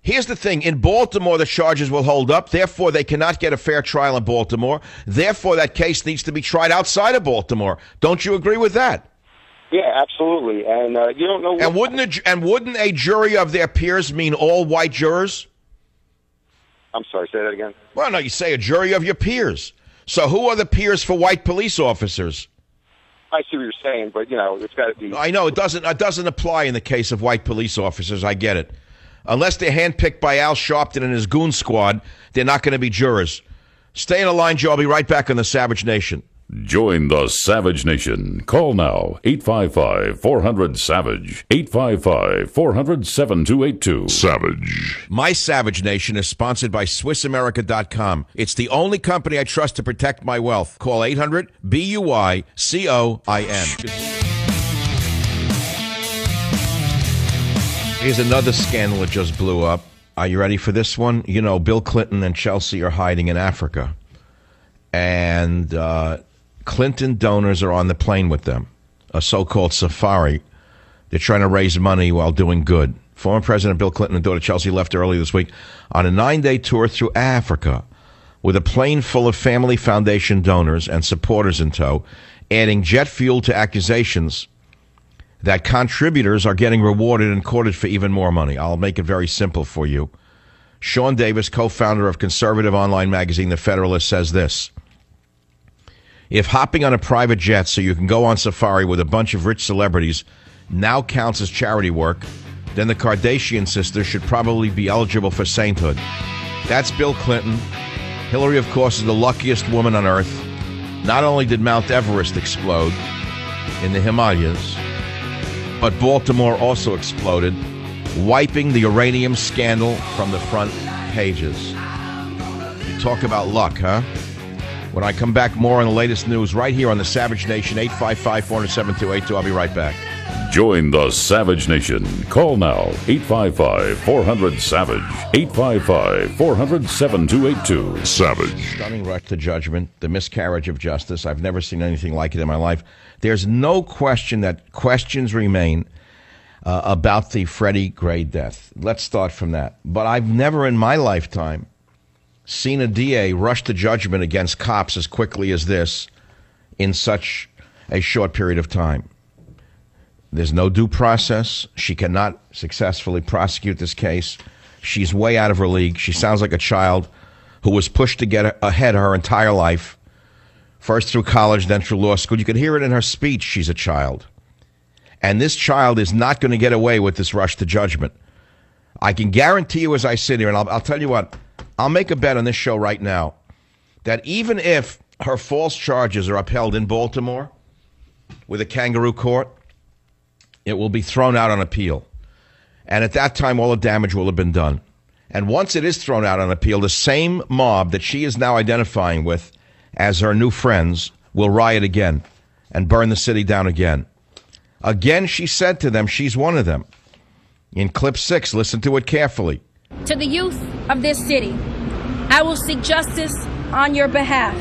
Here's the thing in Baltimore, the charges will hold up. Therefore, they cannot get a fair trial in Baltimore. Therefore, that case needs to be tried outside of Baltimore. Don't you agree with that? Yeah, absolutely. And uh, you don't know. What, And wouldn't a, and wouldn't a jury of their peers mean all white jurors? I'm sorry. Say that again. Well, no, you say a jury of your peers. So who are the peers for white police officers? I see what you're saying, but you know, it's got to be. I know it doesn't it doesn't apply in the case of white police officers. I get it. Unless they're handpicked by Al Sharpton and his goon squad, they're not going to be jurors. Stay in the line, Joe. I'll be right back on the Savage Nation. Join the Savage Nation. Call now 855 400 Savage. 855 400 7282. Savage. My Savage Nation is sponsored by SwissAmerica.com. It's the only company I trust to protect my wealth. Call 800 B U Y C O I N. Here's another scandal that just blew up. Are you ready for this one? You know, Bill Clinton and Chelsea are hiding in Africa. And uh, Clinton donors are on the plane with them, a so called safari. They're trying to raise money while doing good. Former President Bill Clinton and daughter Chelsea left early this week on a nine day tour through Africa with a plane full of Family Foundation donors and supporters in tow, adding jet fuel to accusations that contributors are getting rewarded and courted for even more money. I'll make it very simple for you. Sean Davis, co founder of conservative online magazine The Federalist, says this if hopping on a private jet so you can go on safari with a bunch of rich celebrities now counts as charity work, then the Kardashian sisters should probably be eligible for sainthood. That's Bill Clinton. Hillary, of course, is the luckiest woman on earth. Not only did Mount Everest explode in the Himalayas, but Baltimore also exploded, wiping the uranium scandal from the front pages. You talk about luck, huh? When I come back, more on the latest news right here on the Savage Nation, 855 407 I'll be right back. Join the Savage Nation. Call now 855 400 Savage. 855 400 7282. Savage. Stunning rush to judgment, the miscarriage of justice. I've never seen anything like it in my life. There's no question that questions remain uh, about the Freddie Gray death. Let's start from that. But I've never in my lifetime seen a DA rush to judgment against cops as quickly as this in such a short period of time. There's no due process. She cannot successfully prosecute this case. She's way out of her league. She sounds like a child who was pushed to get ahead her entire life, first through college, then through law school. You can hear it in her speech. She's a child. And this child is not going to get away with this rush to judgment. I can guarantee you as I sit here, and I'll, I'll tell you what, I'll make a bet on this show right now that even if her false charges are upheld in Baltimore with a kangaroo court, it will be thrown out on appeal. And at that time, all the damage will have been done. And once it is thrown out on appeal, the same mob that she is now identifying with as her new friends will riot again and burn the city down again. Again, she said to them, she's one of them. In clip six, listen to it carefully. To the youth of this city, I will seek justice on your behalf.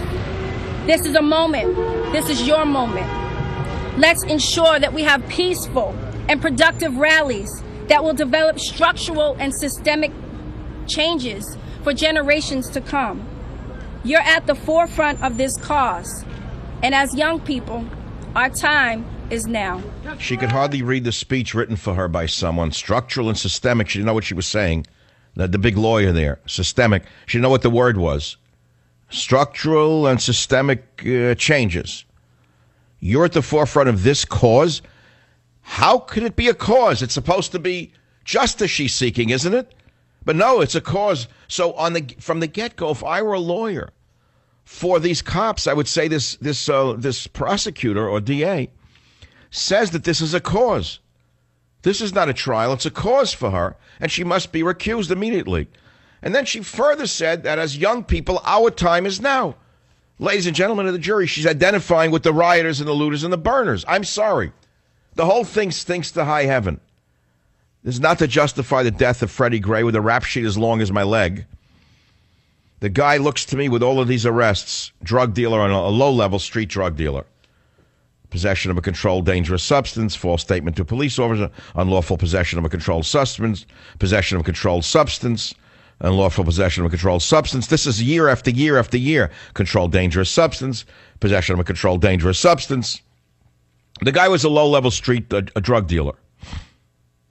This is a moment. This is your moment. Let's ensure that we have peaceful and productive rallies that will develop structural and systemic changes for generations to come. You're at the forefront of this cause. And as young people, our time is now. She could hardly read the speech written for her by someone. Structural and systemic. She didn't know what she was saying the, the big lawyer there, systemic. She know what the word was. Structural and systemic uh, changes. You're at the forefront of this cause. How could it be a cause? It's supposed to be justice she's seeking, isn't it? But no, it's a cause. So on the from the get go, if I were a lawyer for these cops, I would say this this uh, this prosecutor or DA says that this is a cause. This is not a trial, it's a cause for her, and she must be recused immediately. And then she further said that as young people, our time is now. Ladies and gentlemen of the jury, she's identifying with the rioters and the looters and the burners. I'm sorry. The whole thing stinks to high heaven. This is not to justify the death of Freddie Gray with a rap sheet as long as my leg. The guy looks to me with all of these arrests drug dealer and a low level street drug dealer possession of a controlled dangerous substance, false statement to police officer, unlawful possession of a controlled substance, possession of a controlled substance, unlawful possession of a controlled substance. This is year after year after year. Controlled dangerous substance, possession of a controlled dangerous substance. The guy was a low level street a, a drug dealer.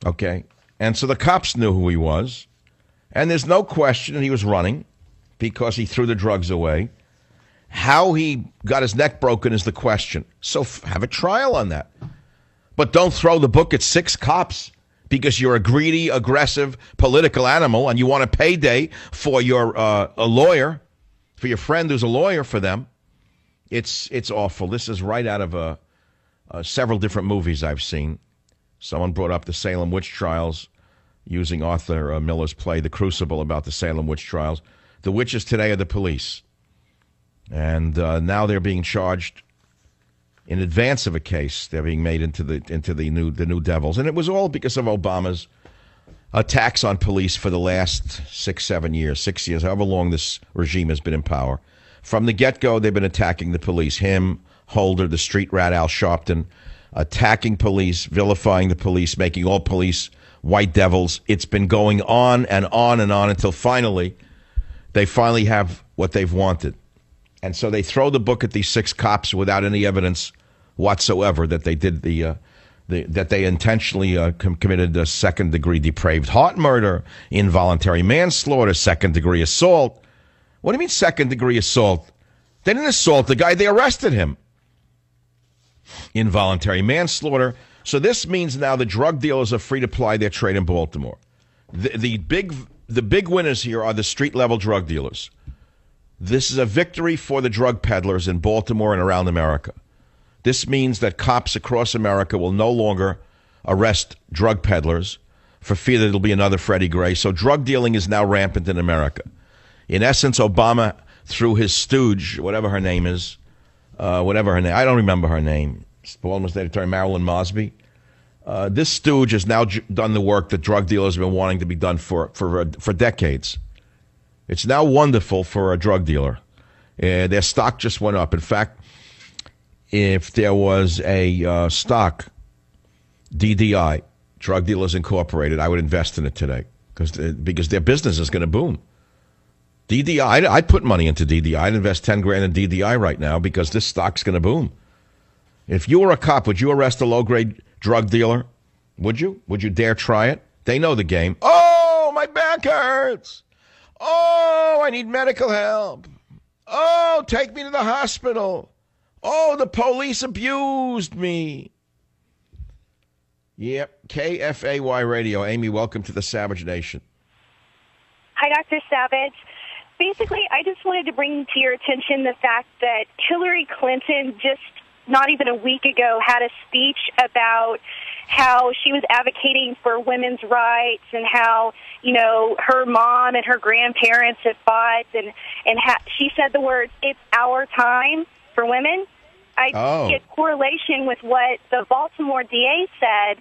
Okay. And so the cops knew who he was. And there's no question that he was running because he threw the drugs away. How he got his neck broken is the question. So have a trial on that. But don't throw the book at six cops because you're a greedy, aggressive political animal and you want a payday for your uh, a lawyer, for your friend who's a lawyer for them. It's it's awful. This is right out of a, uh, several different movies I've seen. Someone brought up the Salem witch trials using Arthur uh, Miller's play The Crucible about the Salem witch trials. The witches today are the police, and uh, now they're being charged in advance of a case. They're being made into the into the new the new devils, and it was all because of Obama's attacks on police for the last six, seven years, six years, however long this regime has been in power. From the get go, they've been attacking the police. Him, Holder, the street rat Al Sharpton, attacking police, vilifying the police, making all police white devils. It's been going on and on and on until finally they finally have what they've wanted. And so they throw the book at these six cops without any evidence whatsoever that they did the, uh, the that they intentionally uh, com- committed a second degree depraved heart murder, involuntary manslaughter, second degree assault. What do you mean second degree assault? They didn't assault the guy; they arrested him. Involuntary manslaughter. So this means now the drug dealers are free to ply their trade in Baltimore. The, the big the big winners here are the street level drug dealers. This is a victory for the drug peddlers in Baltimore and around America. This means that cops across America will no longer arrest drug peddlers for fear that it'll be another Freddie Gray. So drug dealing is now rampant in America. In essence, Obama, through his stooge, whatever her name is, uh, whatever her name, I don't remember her name, Baltimore State Attorney Marilyn Mosby. Uh, this stooge has now done the work that drug dealers have been wanting to be done for, for, for decades. It's now wonderful for a drug dealer. Uh, their stock just went up. In fact, if there was a uh, stock, DDI, Drug Dealers Incorporated, I would invest in it today because because their business is going to boom. DDI, I'd, I'd put money into DDI. I'd invest 10 grand in DDI right now because this stock's going to boom. If you were a cop, would you arrest a low grade drug dealer? Would you? Would you dare try it? They know the game. Oh, my back hurts. Oh, I need medical help. Oh, take me to the hospital. Oh, the police abused me. Yep, KFAY Radio. Amy, welcome to the Savage Nation. Hi, Dr. Savage. Basically, I just wanted to bring to your attention the fact that Hillary Clinton just not even a week ago had a speech about how she was advocating for women's rights and how you know her mom and her grandparents had fought and and ha- she said the words it's our time for women i Oh. get correlation with what the baltimore da said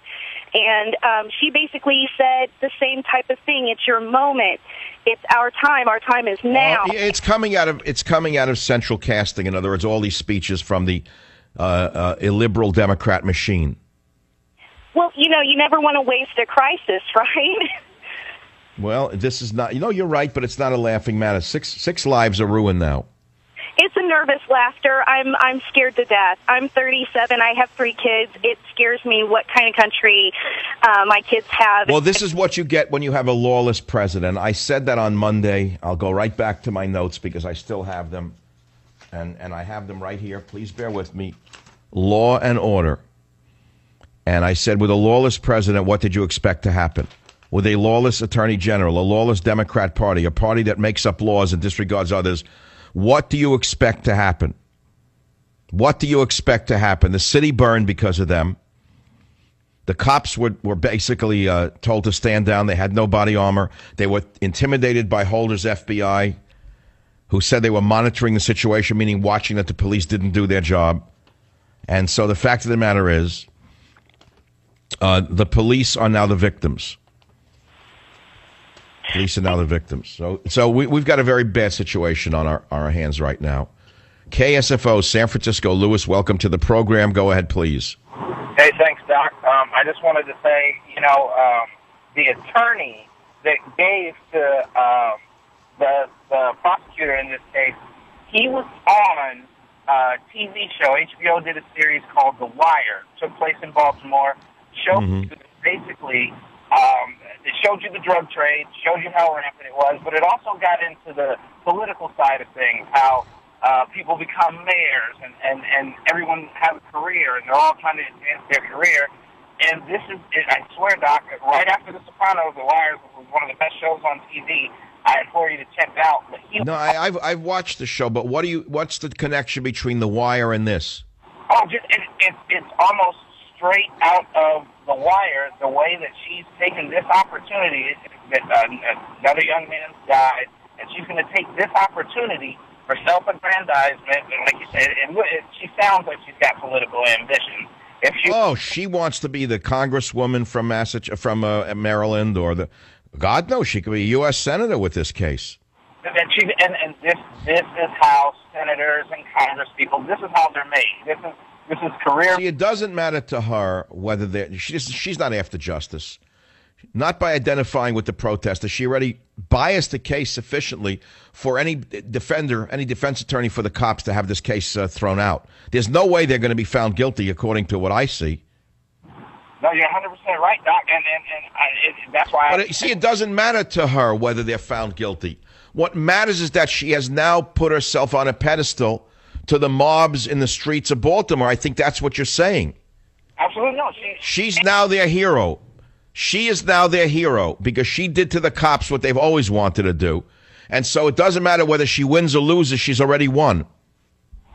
and um she basically said the same type of thing it's your moment it's our time our time is now Uh, it's coming out of it's coming out of central casting. In other words, all these speeches from the uh, uh, illiberal Democrat machine. Well you know you never want to waste a crisis right Well, this is not. You know, you're right, but it's not a laughing matter. Six six lives are ruined now. It's a nervous laughter. I'm I'm scared to death. I'm 37. I have three kids. It scares me what kind of country uh, my kids have. Well, this is what you get when you have a lawless president. I said that on Monday. I'll go right back to my notes because I still have them, and and I have them right here. Please bear with me. Law and order. And I said, with a lawless president, what did you expect to happen? With a lawless attorney general, a lawless Democrat Party, a party that makes up laws and disregards others, what do you expect to happen? What do you expect to happen? The city burned because of them. The cops were, were basically uh, told to stand down. They had no body armor. They were intimidated by Holder's FBI, who said they were monitoring the situation, meaning watching that the police didn't do their job. And so the fact of the matter is, uh, the police are now the victims. Police are now the victims. So, so we, we've got a very bad situation on our, our hands right now. KSFO, San Francisco, Lewis, welcome to the program. Go ahead, please. Hey, thanks, Doc. Um, I just wanted to say, you know, um, the attorney that gave to um, the the prosecutor in this case, he was on a TV show. HBO did a series called The Wire. Took place in Baltimore. Showed you basically um, it showed you the drug trade, showed you how rampant it was, but it also got into the political side of things, how uh, people become mayors and, and, and everyone has a career and they're all trying to advance their career. And this is, I swear, Doc, right after The Sopranos, The Wire was one of the best shows on TV. I implore you to check it out. But he, No, I, I've I've watched the show, but what do you? What's the connection between The Wire and this? oh, just it, it, it's almost straight out of the wire. The way that she's taken this opportunity that uh, another young man died, and she's going to take this opportunity for self-aggrandizement. And like you said, and it, she sounds like she's got political ambition. If she Oh, she wants to be the congresswoman from Massachusetts, from uh, Maryland, or the God knows she could be a U.S. senator with this case. And, she, and, and this this is how senators and Congress people. This is how they're made. This is this is career. See, it doesn't matter to her whether they she's she's not after justice, not by identifying with the protester. She already biased the case sufficiently for any defender, any defense attorney for the cops to have this case uh, thrown out. There's no way they're going to be found guilty, according to what I see. No, you're 100 percent right, Doc, and and, and I, it, that's why. But I, see, it doesn't matter to her whether they're found guilty. What matters is that she has now put herself on a pedestal to the mobs in the streets of Baltimore. I think that's what you're saying. absolutely no. She, She's now their hero. She is now their hero because she did to the cops what they've always wanted to do. And so it doesn't matter whether she wins or loses, she's already won.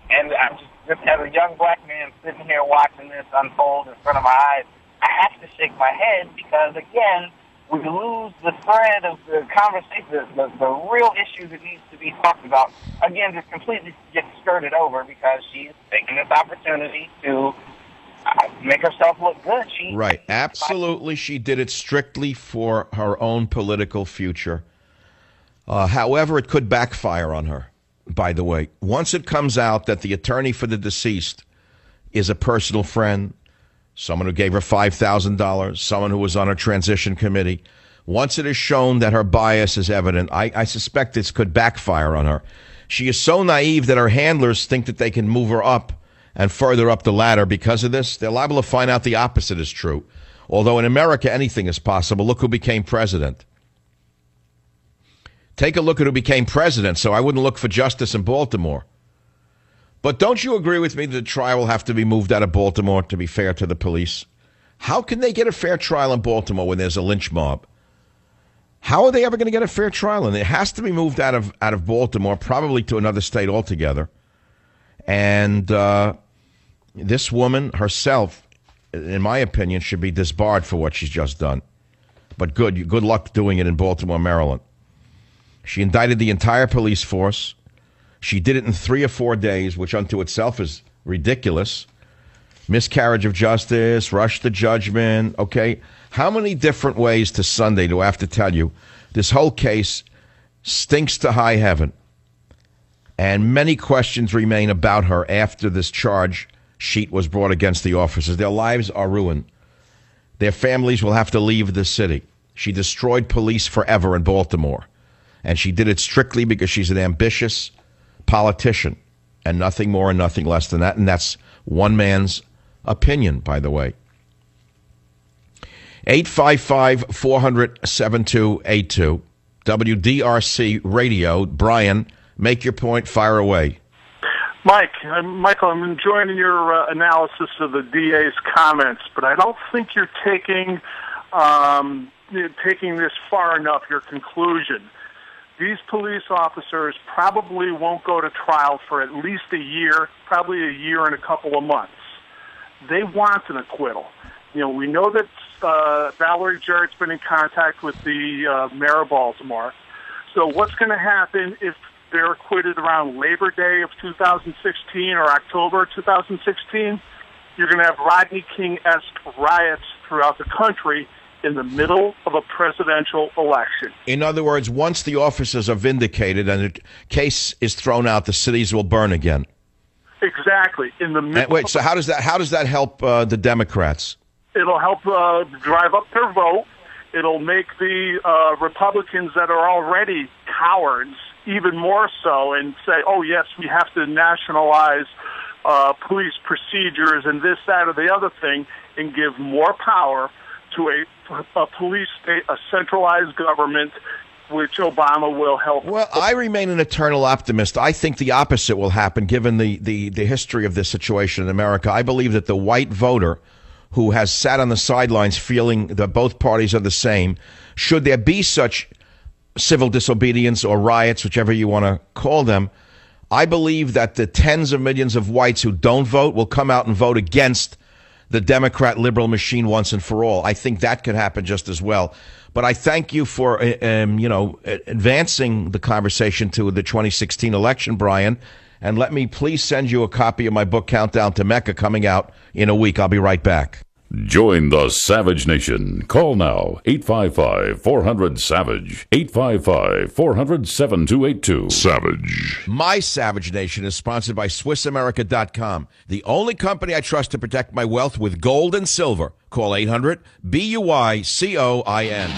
and I'm just, just as a young black man sitting here watching this unfold in front of my eyes, I have to shake my head because again, we lose the thread of the conversation, the, the, real issue that needs to be talked about. Again, just completely gets skirted over because she's taking this opportunity to uh, make herself look good. She Right. Absolutely. She did it strictly for her own political future. Uh, however, it could backfire on her, by the way. Once it comes out that the attorney for the deceased is a personal friend, someone who gave her $5,000, someone who was on her transition committee, once it is shown that her bias is evident, I, I suspect this could backfire on her. She is so naive that her handlers think that they can move her up and further up the ladder because of this. They're liable to find out the opposite is true. Although in America, anything is possible. Look who became president. Take a look at who became president, so I wouldn't look for justice in Baltimore. But don't you agree with me that the trial will have to be moved out of Baltimore to be fair to the police? How can they get a fair trial in Baltimore when there's a lynch mob? How are they ever going to get a fair trial? And it has to be moved out of out of Baltimore, probably to another state altogether. And uh, this woman herself, in my opinion, should be disbarred for what she's just done. But good, good luck doing it in Baltimore, Maryland. She indicted the entire police force. She did it in three or four days, which unto itself is ridiculous. Miscarriage of justice, rush to judgment. Okay. How many different ways to Sunday do I have to tell you? This whole case stinks to high heaven. And many questions remain about her after this charge sheet was brought against the officers. Their lives are ruined. Their families will have to leave the city. She destroyed police forever in Baltimore. And she did it strictly because she's an ambitious politician and nothing more and nothing less than that. And that's one man's opinion, by the way. 855 400 7282. WDRC Radio. Brian, make your point, fire away. Mike, Michael, I'm enjoying your uh, analysis of the DA's comments, but I don't think you're taking um, taking this far enough. Your conclusion: these police officers probably won't go to trial for at least a year, probably a year and a couple of months. They want an acquittal. You know, we know that uh, Valerie Jarrett's been in contact with the uh, mayor of Baltimore. So, what's going to happen if they're acquitted around Labor Day of 2016 or October 2016, you're going to have Rodney King esque riots throughout the country in the middle of a presidential election. In other words, once the officers are vindicated and the case is thrown out, the cities will burn again. Exactly. In the middle And wait, so how does that how does that help uh, the Democrats? It'll help uh, drive up their vote. It'll make the uh, Republicans that are already cowards even more so and say, oh, yes, we have to nationalize uh, police procedures and this, that, or the other thing and give more power to a, a police state, a centralized government, which Obama will help. Well, I remain an eternal optimist. I think the opposite will happen given the, the, the history of this situation in America. I believe that the white voter who has sat on the sidelines feeling that both parties are the same, should there be such civil disobedience or riots, whichever you want to call them, I believe that the tens of millions of whites who don't vote will come out and vote against the Democrat liberal machine once and for all. I think that could happen just as well. But I thank you for, uh, um, you know, advancing the conversation to the 2016 election, Brian. And let me please send you a copy of my book, Countdown to Mecca, coming out in a week. I'll be right back. Join the Savage Nation. Call now 855 400 Savage. 855 400 7282. Savage. My Savage Nation is sponsored by SwissAmerica.com, the only company I trust to protect my wealth with gold and silver. Call 800 B U I C O I N.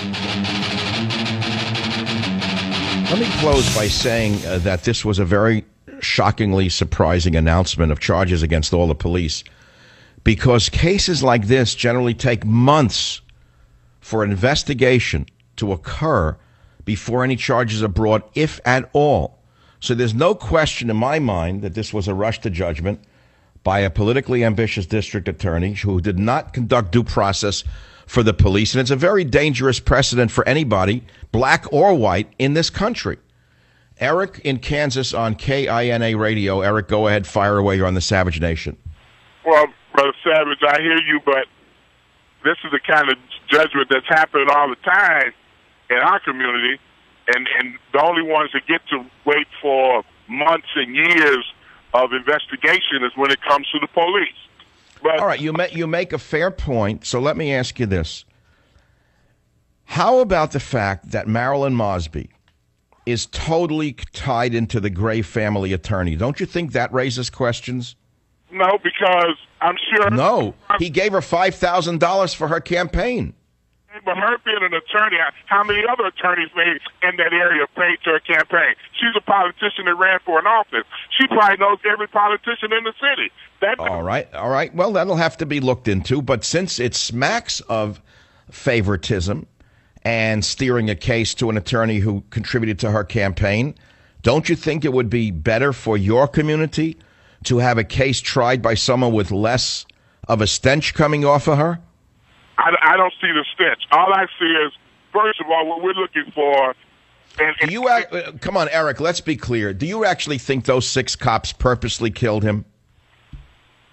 Let me close by saying uh, that this was a very shockingly surprising announcement of charges against all the police because cases like this generally take months for an investigation to occur before any charges are brought, if at all. So there's no question in my mind that this was a rush to judgment by a politically ambitious district attorney who did not conduct due process for the police. And it's a very dangerous precedent for anybody, black or white, in this country. Eric in Kansas on KINA radio. Eric, go ahead, fire away. You're on the Savage Nation. Well, Brother Savage, I hear you, but this is the kind of judgment that's happening all the time in our community, and and the only ones that get to wait for months and years of investigation is when it comes to the police. But all right, you you make a fair point. So let me ask you this: How about the fact that Marilyn Mosby is totally tied into the Gray family attorney? Don't you think that raises questions? No, because I'm sure. No, he gave her five thousand dollars for her campaign. But her being an attorney, how many other attorneys made in that area paid to her campaign? She's a politician that ran for an office. She probably knows every politician in the city. That all right, all right. Well, that'll have to be looked into. But since it smacks of favoritism and steering a case to an attorney who contributed to her campaign, don't you think it would be better for your community? To have a case tried by someone with less of a stench coming off of her? I, I don't see the stench. All I see is, first of all, what we're looking for. And, and you act, uh, come on, Eric. Let's be clear. Do you actually think those six cops purposely killed him?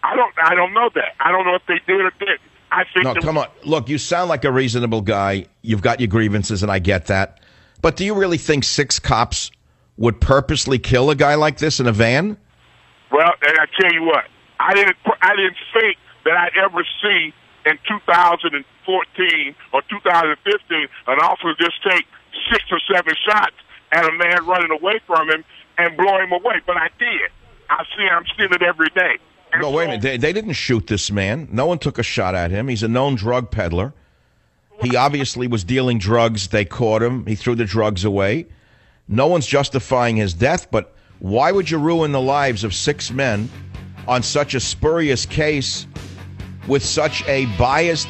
I don't. I don't know that. I don't know if they did or didn't. I think. No, come on. Look, you sound like a reasonable guy. You've got your grievances, and I get that. But do you really think six cops would purposely kill a guy like this in a van? Well, and I tell you what, I didn't I didn't think that I'd ever see in 2014 or 2015 an officer just take six or seven shots at a man running away from him and blow him away. But I did. I see. I'm seeing it every day. And no, wait a minute. They, they didn't shoot this man. No one took a shot at him. He's a known drug peddler. He obviously was dealing drugs. They caught him. He threw the drugs away. No one's justifying his death, but why would you ruin the lives of six men on such a spurious case with such a biased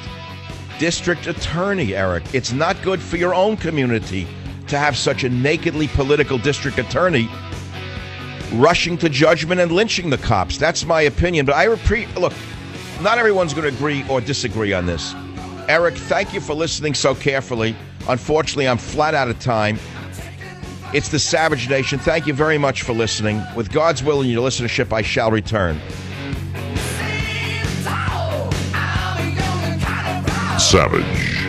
district attorney, Eric? It's not good for your own community to have such a nakedly political district attorney rushing to judgment and lynching the cops. That's my opinion. But I repeat, look, not everyone's going to agree or disagree on this. Eric, thank you for listening so carefully. Unfortunately, I'm flat out of time. It's the Savage Nation. Thank you very much for listening. With God's will and your listenership, I shall return. Savage.